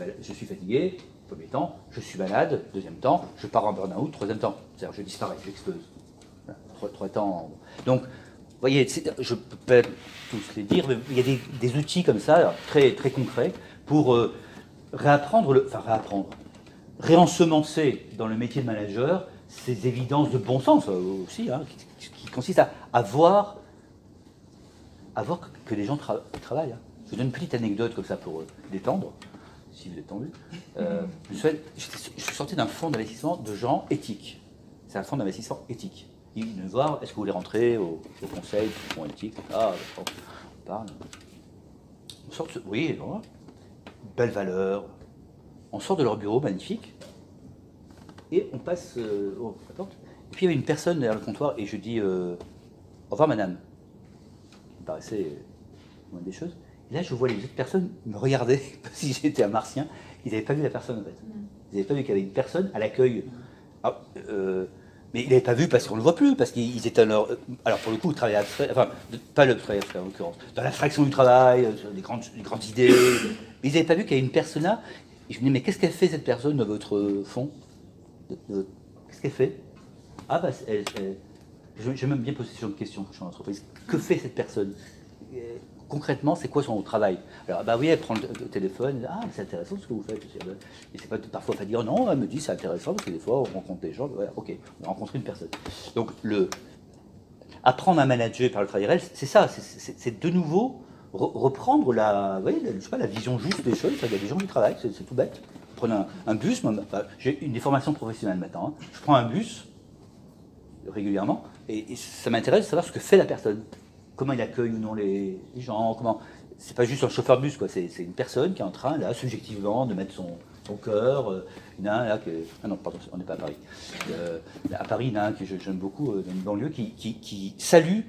[SPEAKER 2] fatigué, premier temps, je suis malade, deuxième temps, je pars en burn-out, troisième temps. C'est-à-dire, je disparais, j'explose. trois, temps. Donc, voyez, je peux les dire, il y a des, outils comme ça, très, très concrets, pour euh, réapprendre, le, enfin réapprendre, réensemencer dans le métier de manager ces évidences de bon sens euh, aussi, hein, qui, consistent à, voir, à voir que les gens travaillent. Hein. vous donne une petite anecdote comme ça pour euh, détendre, si vous êtes tendu. Je, suis, je suis sorti d'un fonds d'investissement de gens éthiques. C'est un fonds d'investissement éthique. Ils me voir, est-ce que vous voulez rentrer au, au conseil du fonds éthique Ah, on parle. On sort de ce- oui, belle valeur. On sort de leur bureau magnifique et on passe euh, la porte. Et puis il y avait une personne derrière le comptoir et je dis euh, au revoir madame. Qui me paraissait euh, des choses. Et là je vois les autres personnes me regarder comme si j'étais un martien. Ils n'avaient pas vu la personne en fait. Ils n'avaient pas vu qu'il y avait une personne à l'accueil. Alors, euh, mais ils n'avaient pas vu parce qu'on ne le voit plus, parce qu'ils étaient leur. Alors pour le coup, le travail abstrait, enfin, pas le en l'occurrence, dans l'abstraction du travail, euh, sur des grandes, des grandes idées. Mais ils n'avaient pas vu qu'il y avait une personne là. Et je me dis, mais qu'est-ce qu'elle fait cette personne dans votre fond? Qu'est-ce qu'elle fait? Ah, bah, elle, elle- j'ai même bien posé genre de question je suis en entreprise. Que fait cette personne? Euh, Concrètement, c'est quoi son travail? Alors, bah oui, elle prend le, téléphone, elle dit, ah, c'est intéressant ce que vous faites. Et c'est pas parfois pas dire non, elle me dit c'est intéressant parce que des fois on rencontre des gens, ok, on a rencontré une personne. Donc le apprendre à manager par le travail réel, c'est ça, c'est- de nouveau re- reprendre la, voyez, je sais pas, la vision juste des choses. Il y a des gens qui travaillent, c'est tout bête. Prenez un, bus, enfin, j'ai une des formations professionnelles maintenant. hein. Je prends un bus régulièrement et ça m'intéresse de savoir ce que fait la personne, comment il accueille ou non les, les gens, comment. C'est pas juste un chauffeur de bus, quoi. C'est une personne qui est en train, là, subjectivement, de mettre son, son cœur. euh, Il y en a un là que. Ah non, pardon, on n'est pas à Paris. Euh, à Paris, il y en a un que j'aime beaucoup euh, dans une banlieue qui, qui, qui salue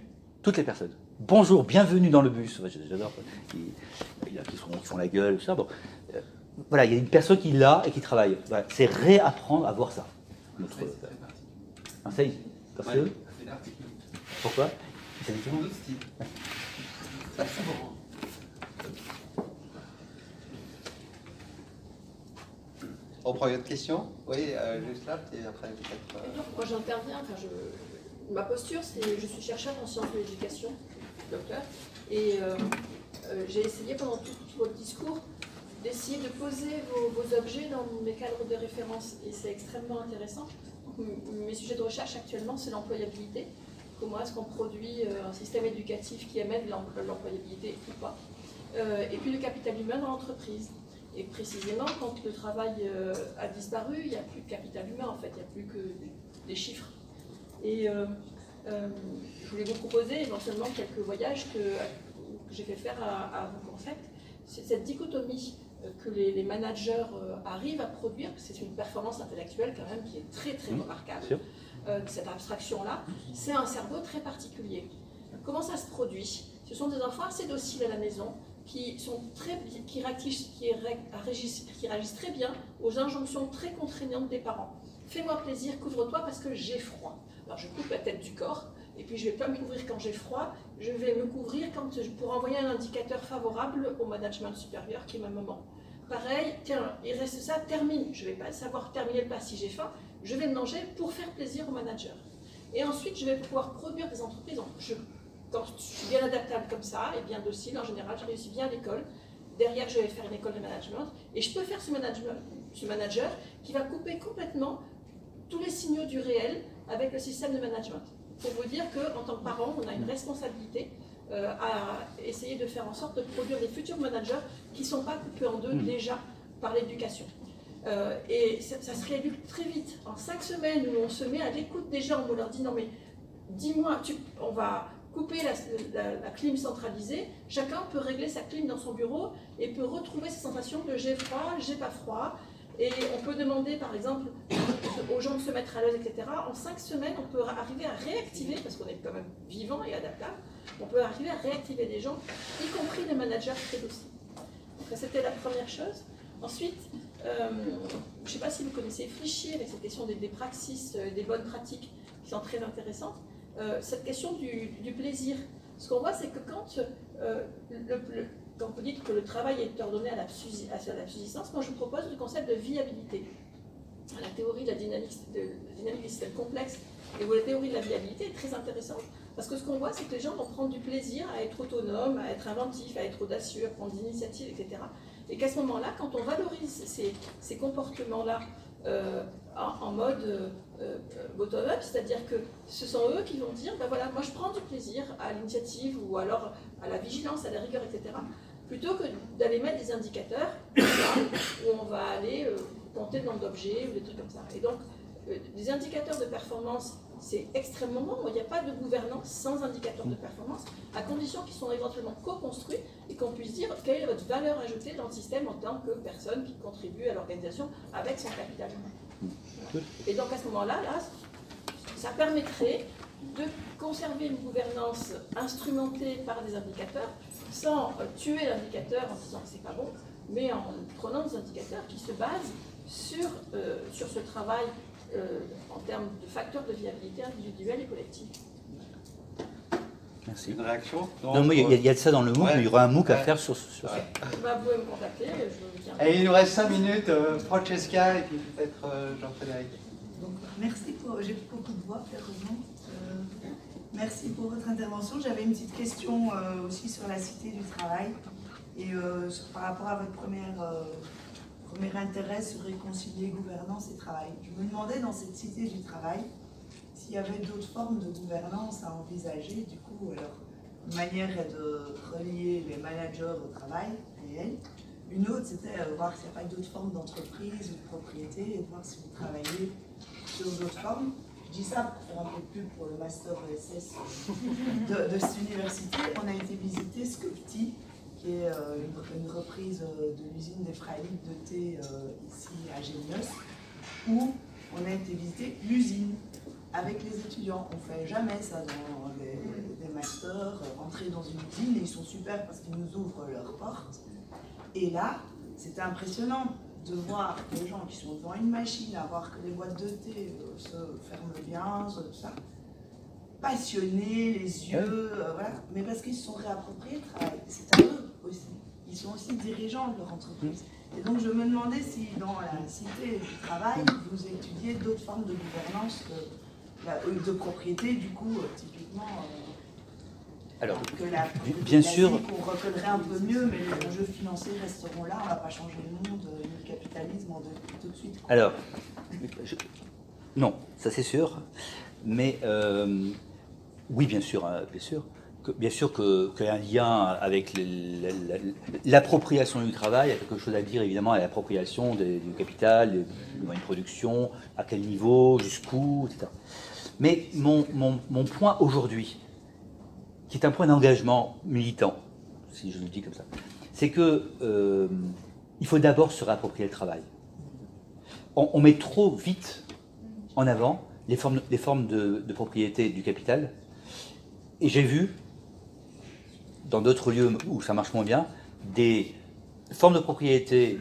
[SPEAKER 2] toutes les personnes. Bonjour, bienvenue dans le bus. Ouais, J'adore. il y en a qui, sont- qui font la gueule, tout ça. Bon. Euh, voilà, il y a une personne qui l'a et qui travaille. Voilà, C'est réapprendre à voir ça. Notre, y est, parce que-. Pourquoi?
[SPEAKER 4] On prend une autre question Oui, euh, juste là, et après peut-être. euh,
[SPEAKER 7] moi j'interviens, enfin, je, ma posture c'est je suis chercheur en sciences de l'éducation, docteur, et euh, euh, j'ai essayé pendant tout, tout votre discours d'essayer de poser vos, vos objets dans mes cadres de référence et c'est extrêmement intéressant. Donc, mes sujets de recherche actuellement c'est l'employabilité. Comment est-ce qu'on produit euh, un système éducatif qui amène l'em- l'employabilité ou pas. Euh, et puis le capital humain dans l'entreprise. Et précisément, quand le travail euh, a disparu, il n'y a plus de capital humain en fait, il n'y a plus que des chiffres. Et euh, euh, je voulais vous proposer éventuellement quelques voyages que, que j'ai fait faire à, à vos concepts. C'est cette dichotomie que les, les managers arrivent à produire, c'est une performance intellectuelle quand même qui est très très
[SPEAKER 2] Mmh,
[SPEAKER 7] remarquable. Euh, cette abstraction-là, c'est un cerveau très particulier. Comment ça se produit? Ce sont des enfants assez dociles à la maison, qui, sont très, qui, réagissent, qui ré- réagissent- très bien aux injonctions très contraignantes des parents. Fais-moi plaisir, couvre-toi parce que j'ai froid. Alors je coupe la tête du corps, et puis je ne vais pas me couvrir quand j'ai froid, je vais me couvrir quand pour envoyer un indicateur favorable au management supérieur qui est ma maman. Pareil, tiens, il reste ça, termine. Je ne vais pas savoir terminer le plat si j'ai faim, je vais le manger pour faire plaisir au manager. Et ensuite, je vais pouvoir produire des entreprises. Donc, je, quand je suis bien adaptable comme ça, et bien docile, en général, je réussis bien à l'école. Derrière, je vais faire une école de management. Et je peux faire ce, management, ce manager qui va couper complètement tous les signaux du réel avec le système de management. Pour vous dire qu'en tant que parent, on a une responsabilité euh, à essayer de faire en sorte de produire des futurs managers qui ne sont pas coupés en deux
[SPEAKER 2] Mhm.
[SPEAKER 7] déjà par l'éducation. Euh, et ça, se réduit très vite. En cinq semaines où on se met à l'écoute des gens, on leur dit non mais dis-moi, on va couper la, la- clim centralisée, chacun peut régler sa clim dans son bureau et peut retrouver ses sensations de j'ai froid, j'ai pas froid. Et on peut demander par exemple aux gens de se mettre à l'aise, etc. En cinq semaines, on peut arriver à réactiver, parce qu'on est quand même vivant et adaptable, on peut arriver à réactiver des gens, y compris des managers très ça, c'était la première chose. Ensuite, euh, je ne sais pas si vous connaissez Flichy avec cette question des, des praxis, euh, des bonnes pratiques qui sont très intéressantes. Euh, cette question du, plaisir. Ce qu'on voit, c'est que quand, euh, le- le- quand vous dites que le travail est ordonné à la, à subsistance, moi je vous propose le concept de viabilité. La théorie de la dynamique, de, complexes et où la théorie de la viabilité est très intéressante parce que ce qu'on voit, c'est que les gens vont prendre du plaisir à être autonomes, à être inventifs, à être audacieux, à prendre des initiatives, etc. Et qu'à ce moment-là, quand on valorise ces, ces comportements-là euh, en, mode euh, euh, bottom-up, c'est-à-dire que ce sont eux qui vont dire, ben voilà, moi je prends du plaisir à l'initiative ou alors à la vigilance, à la rigueur, etc. plutôt que d'aller mettre des indicateurs où on va aller compter le nombre d'objets ou des trucs comme ça. Et donc, des indicateurs de performance, c'est extrêmement bon. Il n'y a pas de gouvernance sans indicateurs de performance, à condition qu'ils soient éventuellement co-construits et qu'on puisse dire quelle est votre valeur ajoutée dans le système en tant que personne qui contribue à l'organisation avec son capital humain. Et donc à ce moment-là, là, ça permettrait de conserver une gouvernance instrumentée par des indicateurs sans euh, tuer l'indicateur en disant que c'est pas bon, mais en prenant des indicateurs qui se basent sur, euh, sur ce travail euh, en termes de facteurs de viabilité individuelle et collective.
[SPEAKER 2] Merci.
[SPEAKER 4] Une réaction
[SPEAKER 2] Non, mais il y, a- il y a de ça dans le MOOC,
[SPEAKER 4] Ouais.
[SPEAKER 2] mais il y aura un MOOC à
[SPEAKER 4] Ouais.
[SPEAKER 2] faire sur, sur ça.
[SPEAKER 7] Bah, vous pouvez me contacter, je viens.
[SPEAKER 4] Et il nous reste 5 minutes, euh, Francesca et puis peut-être euh, Jean-Frédéric.
[SPEAKER 8] Donc, merci pour. J'ai beaucoup de voix, heureusement. Euh, merci pour votre intervention. J'avais une petite question euh, aussi sur la cité du travail et euh, sur- par rapport à votre première, euh, premier intérêt sur réconcilier gouvernance et travail. Je me demandais dans cette cité du travail s'il y avait d'autres formes de gouvernance à envisager. Du coup, alors, une manière est de relier les managers au travail réel. Une autre, c'était euh, voir s'il n'y a pas d'autres formes d'entreprise ou de propriété et de voir si vous travaillez sur d'autres formes. Je dis ça pour faire un peu de pub pour le master ESS de, de cette université. On a été visiter Scopti, qui est euh, une, une reprise euh, de l'usine des Fralides de thé euh, ici à Génios, où on a été visiter l'usine avec les étudiants. On fait jamais ça dans les, des masters, entrer dans une usine et ils sont super parce qu'ils nous ouvrent leurs portes. Et là, c'était impressionnant de voir des gens qui sont devant une machine, à voir que les boîtes de thé euh, se ferment bien, tout ça. Passionnés, les yeux, euh, voilà. Mais parce qu'ils se sont réappropriés le travail. C'est à eux aussi. Ils sont aussi dirigeants de leur entreprise. Et donc je me demandais si dans la cité du travail, vous étudiez d'autres formes de gouvernance, de, propriété, du coup, euh, typiquement. euh,
[SPEAKER 2] Alors,
[SPEAKER 8] que la
[SPEAKER 2] bi- bien sûr.
[SPEAKER 8] On reconnaîtrait un peu mieux, mais les enjeux financiers resteront là. On ne va pas changer le monde euh, ni le capitalisme tout de suite.
[SPEAKER 2] Alors, je- non, ça c'est sûr. Mais euh, oui, bien sûr, hein, bien sûr. Bien sûr qu'il y a un lien avec l'appropriation du travail, il y a quelque chose à dire évidemment à l'appropriation du capital, des des moyens de production, à quel niveau, jusqu'où, etc. Mais mon, point aujourd'hui, qui est un point d'engagement militant, si je le dis comme ça, c'est que euh, il faut d'abord se réapproprier le travail on, met trop vite en avant les formes, les formes de, de propriété du capital. Et j'ai vu, dans d'autres lieux où ça marche moins bien, des formes de propriété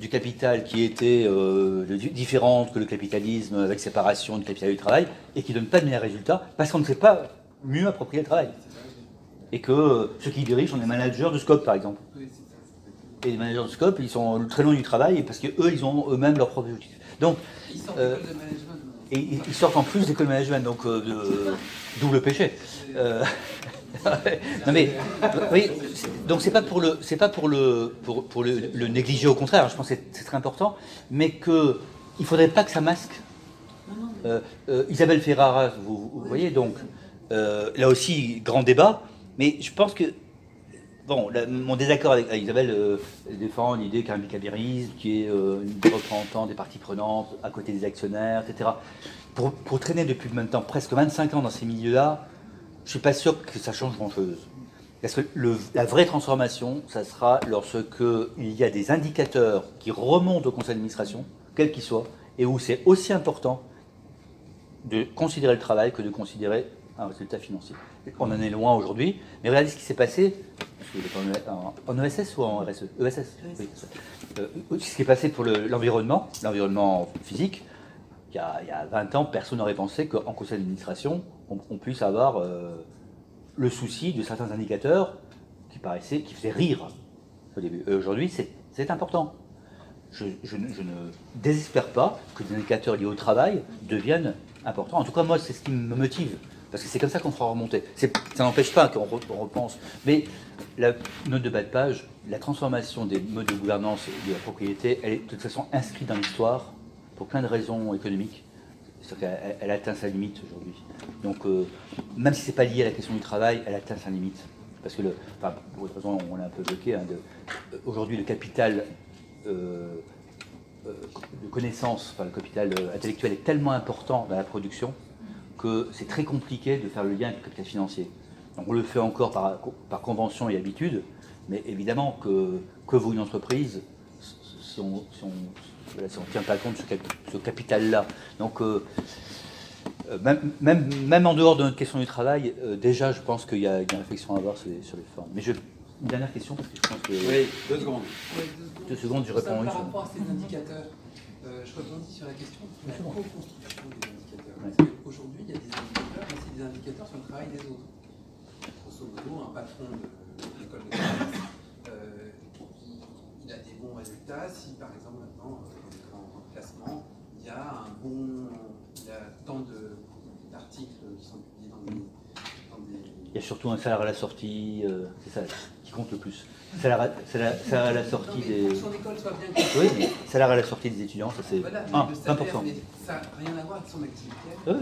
[SPEAKER 2] du capital qui étaient euh, différentes que le capitalisme, avec séparation du capital et du travail, et qui ne donnent pas de meilleurs résultats, parce qu'on ne sait pas mieux approprier le travail. Et que euh, ceux qui dirigent sont des managers de scope, par exemple. Et les managers de scope, ils sont très loin du travail parce qu'eux, ils ont eux-mêmes leurs propres outils. Donc, euh, et ils sortent en plus d'école de management, donc de double péché. Non mais, oui, donc c'est pas pour le, c'est pas pour le, pour, pour le, le négliger au contraire. Je pense que c'est- très important, mais que il faudrait pas que ça masque. Euh, euh, Isabelle Ferrara, vous, vous voyez donc, euh, là aussi grand débat, mais je pense que Bon, la- mon désaccord avec, avec Isabelle défend l'idée qu'un bicamérisme, qui est représentant des parties prenantes à côté des actionnaires, etc. Pour, pour traîner depuis maintenant presque 25 ans dans ces milieux-là, je ne suis pas sûr que ça change grand-chose. Parce que le- la vraie transformation, ça sera lorsque il y a des indicateurs qui remontent au conseil d'administration, quels qu'ils soient, et où c'est aussi important de considérer le travail que de considérer un résultat financier. On en est loin aujourd'hui, mais regardez ce qui s'est passé en, ESS ou en RSE ESS. oui, c'est ça. Euh, ce qui est passé pour le- l'environnement, l'environnement physique. Il y, a, il y a 20 ans, personne n'aurait pensé qu'en conseil d'administration, on, puisse avoir euh, le souci de certains indicateurs qui paraissaient, qui faisaient rire au début. Aujourd'hui, c'est important. Je, ne- désespère pas que des indicateurs liés au travail deviennent importants. En tout cas, moi, c'est ce qui me motive. Parce que c'est comme ça qu'on fera remonter. Ça n'empêche pas qu'on re- on repense. Mais la note de bas de page, la transformation des modes de gouvernance et de la propriété, elle est de toute façon inscrite dans l'histoire pour plein de raisons économiques. C'est-à-dire qu'elle elle atteint sa limite aujourd'hui. Donc, euh, même si ce n'est pas lié à la question du travail, elle atteint sa limite. parce que pour toute raison, on l'a un peu bloqué. hein, de- Aujourd'hui, le capital euh, euh, de connaissances, enfin, le capital euh, intellectuel est tellement important dans la production que c'est très compliqué de faire le lien avec le capital financier. Donc, on le fait encore par, convention et habitude, mais évidemment que, que vaut une entreprise si on- voilà, si on ne tient pas compte de ce, cap- ce capital-là. Donc, euh, euh, même, même, même en dehors de notre question du travail, euh, déjà, je pense qu'il y, a il y a une réflexion à avoir sur les, sur les formes. Mais je, une dernière question, parce que je pense que...
[SPEAKER 4] Oui, deux secondes.
[SPEAKER 2] Deux secondes, je réponds une
[SPEAKER 9] Par rapport à ces indicateurs, euh, je rebondis sur la question de la co-construction des indicateurs.
[SPEAKER 2] Ouais.
[SPEAKER 9] Parce qu'aujourd'hui, il y a des indicateurs, mais c'est des indicateurs sur le travail des autres. Grosso modo, un patron de l'école de commerce, euh, il, il a des bons résultats si, par exemple, maintenant, classements, il y a un bon. Il y a tant de- d'articles qui sont publiés dans des. dans des-
[SPEAKER 2] Il y a surtout un salaire à la sortie, euh, c'est ça qui compte le plus. Salaire à, salaire- salaire à la sortie
[SPEAKER 9] Non,
[SPEAKER 2] des...
[SPEAKER 9] son école soit bien construite,
[SPEAKER 2] Oui, mais salaire à la sortie des étudiants, ça c'est
[SPEAKER 9] Voilà, mais
[SPEAKER 2] 1,
[SPEAKER 9] le salaire,
[SPEAKER 2] 1%.
[SPEAKER 9] mais ça n'a rien à voir avec son activité.
[SPEAKER 2] Oui,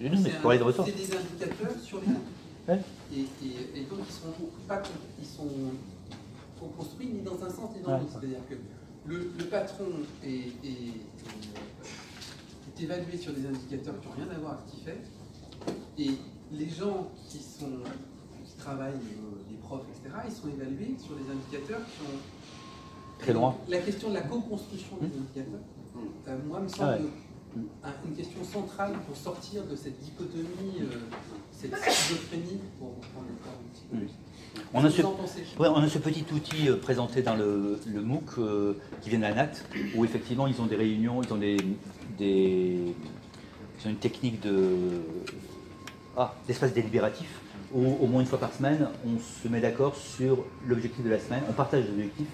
[SPEAKER 2] oui, non, mais
[SPEAKER 9] C'est
[SPEAKER 2] pour aller de
[SPEAKER 9] un-
[SPEAKER 2] retour.
[SPEAKER 9] C'est des indicateurs sur les
[SPEAKER 2] Ouais.
[SPEAKER 9] et, et, et donc ils sont pas ils sont co-construits ni dans un sens ni dans
[SPEAKER 2] Ouais.
[SPEAKER 9] l'autre. C'est-à-dire que le, le patron est, est- est, est évalué sur des indicateurs qui n'ont rien à voir avec ce qu'il fait. Et les gens qui sont qui travaillent, euh, les profs, etc., ils sont évalués sur des indicateurs qui ont
[SPEAKER 2] Très loin.
[SPEAKER 9] la question de la co-construction des indicateurs, euh, moi, me semble
[SPEAKER 2] Ah ouais.
[SPEAKER 9] un- une question centrale pour sortir de cette dichotomie, euh, cette schizophrénie, pour reprendre les termes
[SPEAKER 2] On a ce, ouais, on a ce petit outil euh, présenté dans le, le MOOC euh, qui vient de la NAT, où effectivement ils ont des réunions, ils ont des, des ils ont une technique de ah, d'espace délibératif, où au moins une fois par semaine, on se met d'accord sur l'objectif de la semaine, on partage l'objectif,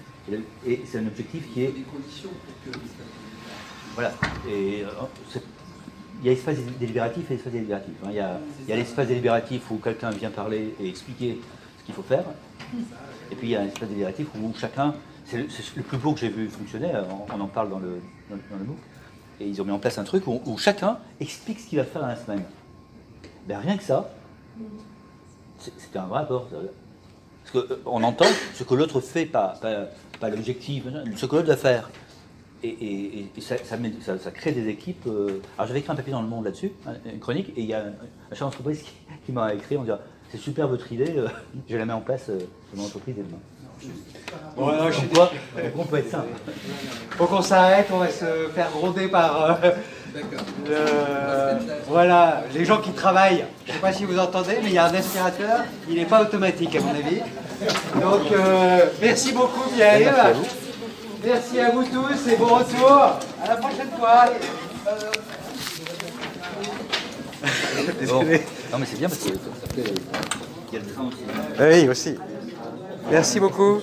[SPEAKER 2] et, c'est un objectif qui est
[SPEAKER 9] Les conditions pour que l'espace
[SPEAKER 2] Voilà. Et euh, il y a espace délibératif et espace délibératif. hein. Il y a, l'espace délibératif où quelqu'un vient parler et expliquer qu'il faut faire. Et puis il y a un espace délibératif où chacun, c'est le, plus beau que j'ai vu fonctionner, euh, on, en parle dans le, dans, le- MOOC, et ils ont mis en place un truc où, chacun explique ce qu'il va faire dans la semaine. Ben, rien que ça, c'était un vrai apport. Parce qu'on entend ce que l'autre fait, pas, pas, l'objectif, ce que l'autre doit faire. Et, ça- ça crée des équipes. euh, Alors j'avais écrit un papier dans Le Monde là-dessus, hein, une chronique, et il y a un, un chef d'entreprise qui, qui m'a écrit en disant C'est super votre idée, euh, je la mets en place euh, dans mon entreprise dès demain.
[SPEAKER 4] Bon, non, je suis
[SPEAKER 2] Pourquoi on peut être simple.
[SPEAKER 4] Faut qu'on s'arrête, on va se faire gronder par euh, le- voilà, les gens qui travaillent. Je ne sais pas si vous entendez, mais il y a un aspirateur, il n'est pas automatique à mon avis. Donc euh, merci beaucoup Pierre.
[SPEAKER 2] Merci à vous.
[SPEAKER 4] Merci à vous tous et bon retour. À la prochaine fois.
[SPEAKER 2] Non mais c'est bien parce que ça fait. Il y a le train aussi.
[SPEAKER 4] Oui, aussi. Merci beaucoup.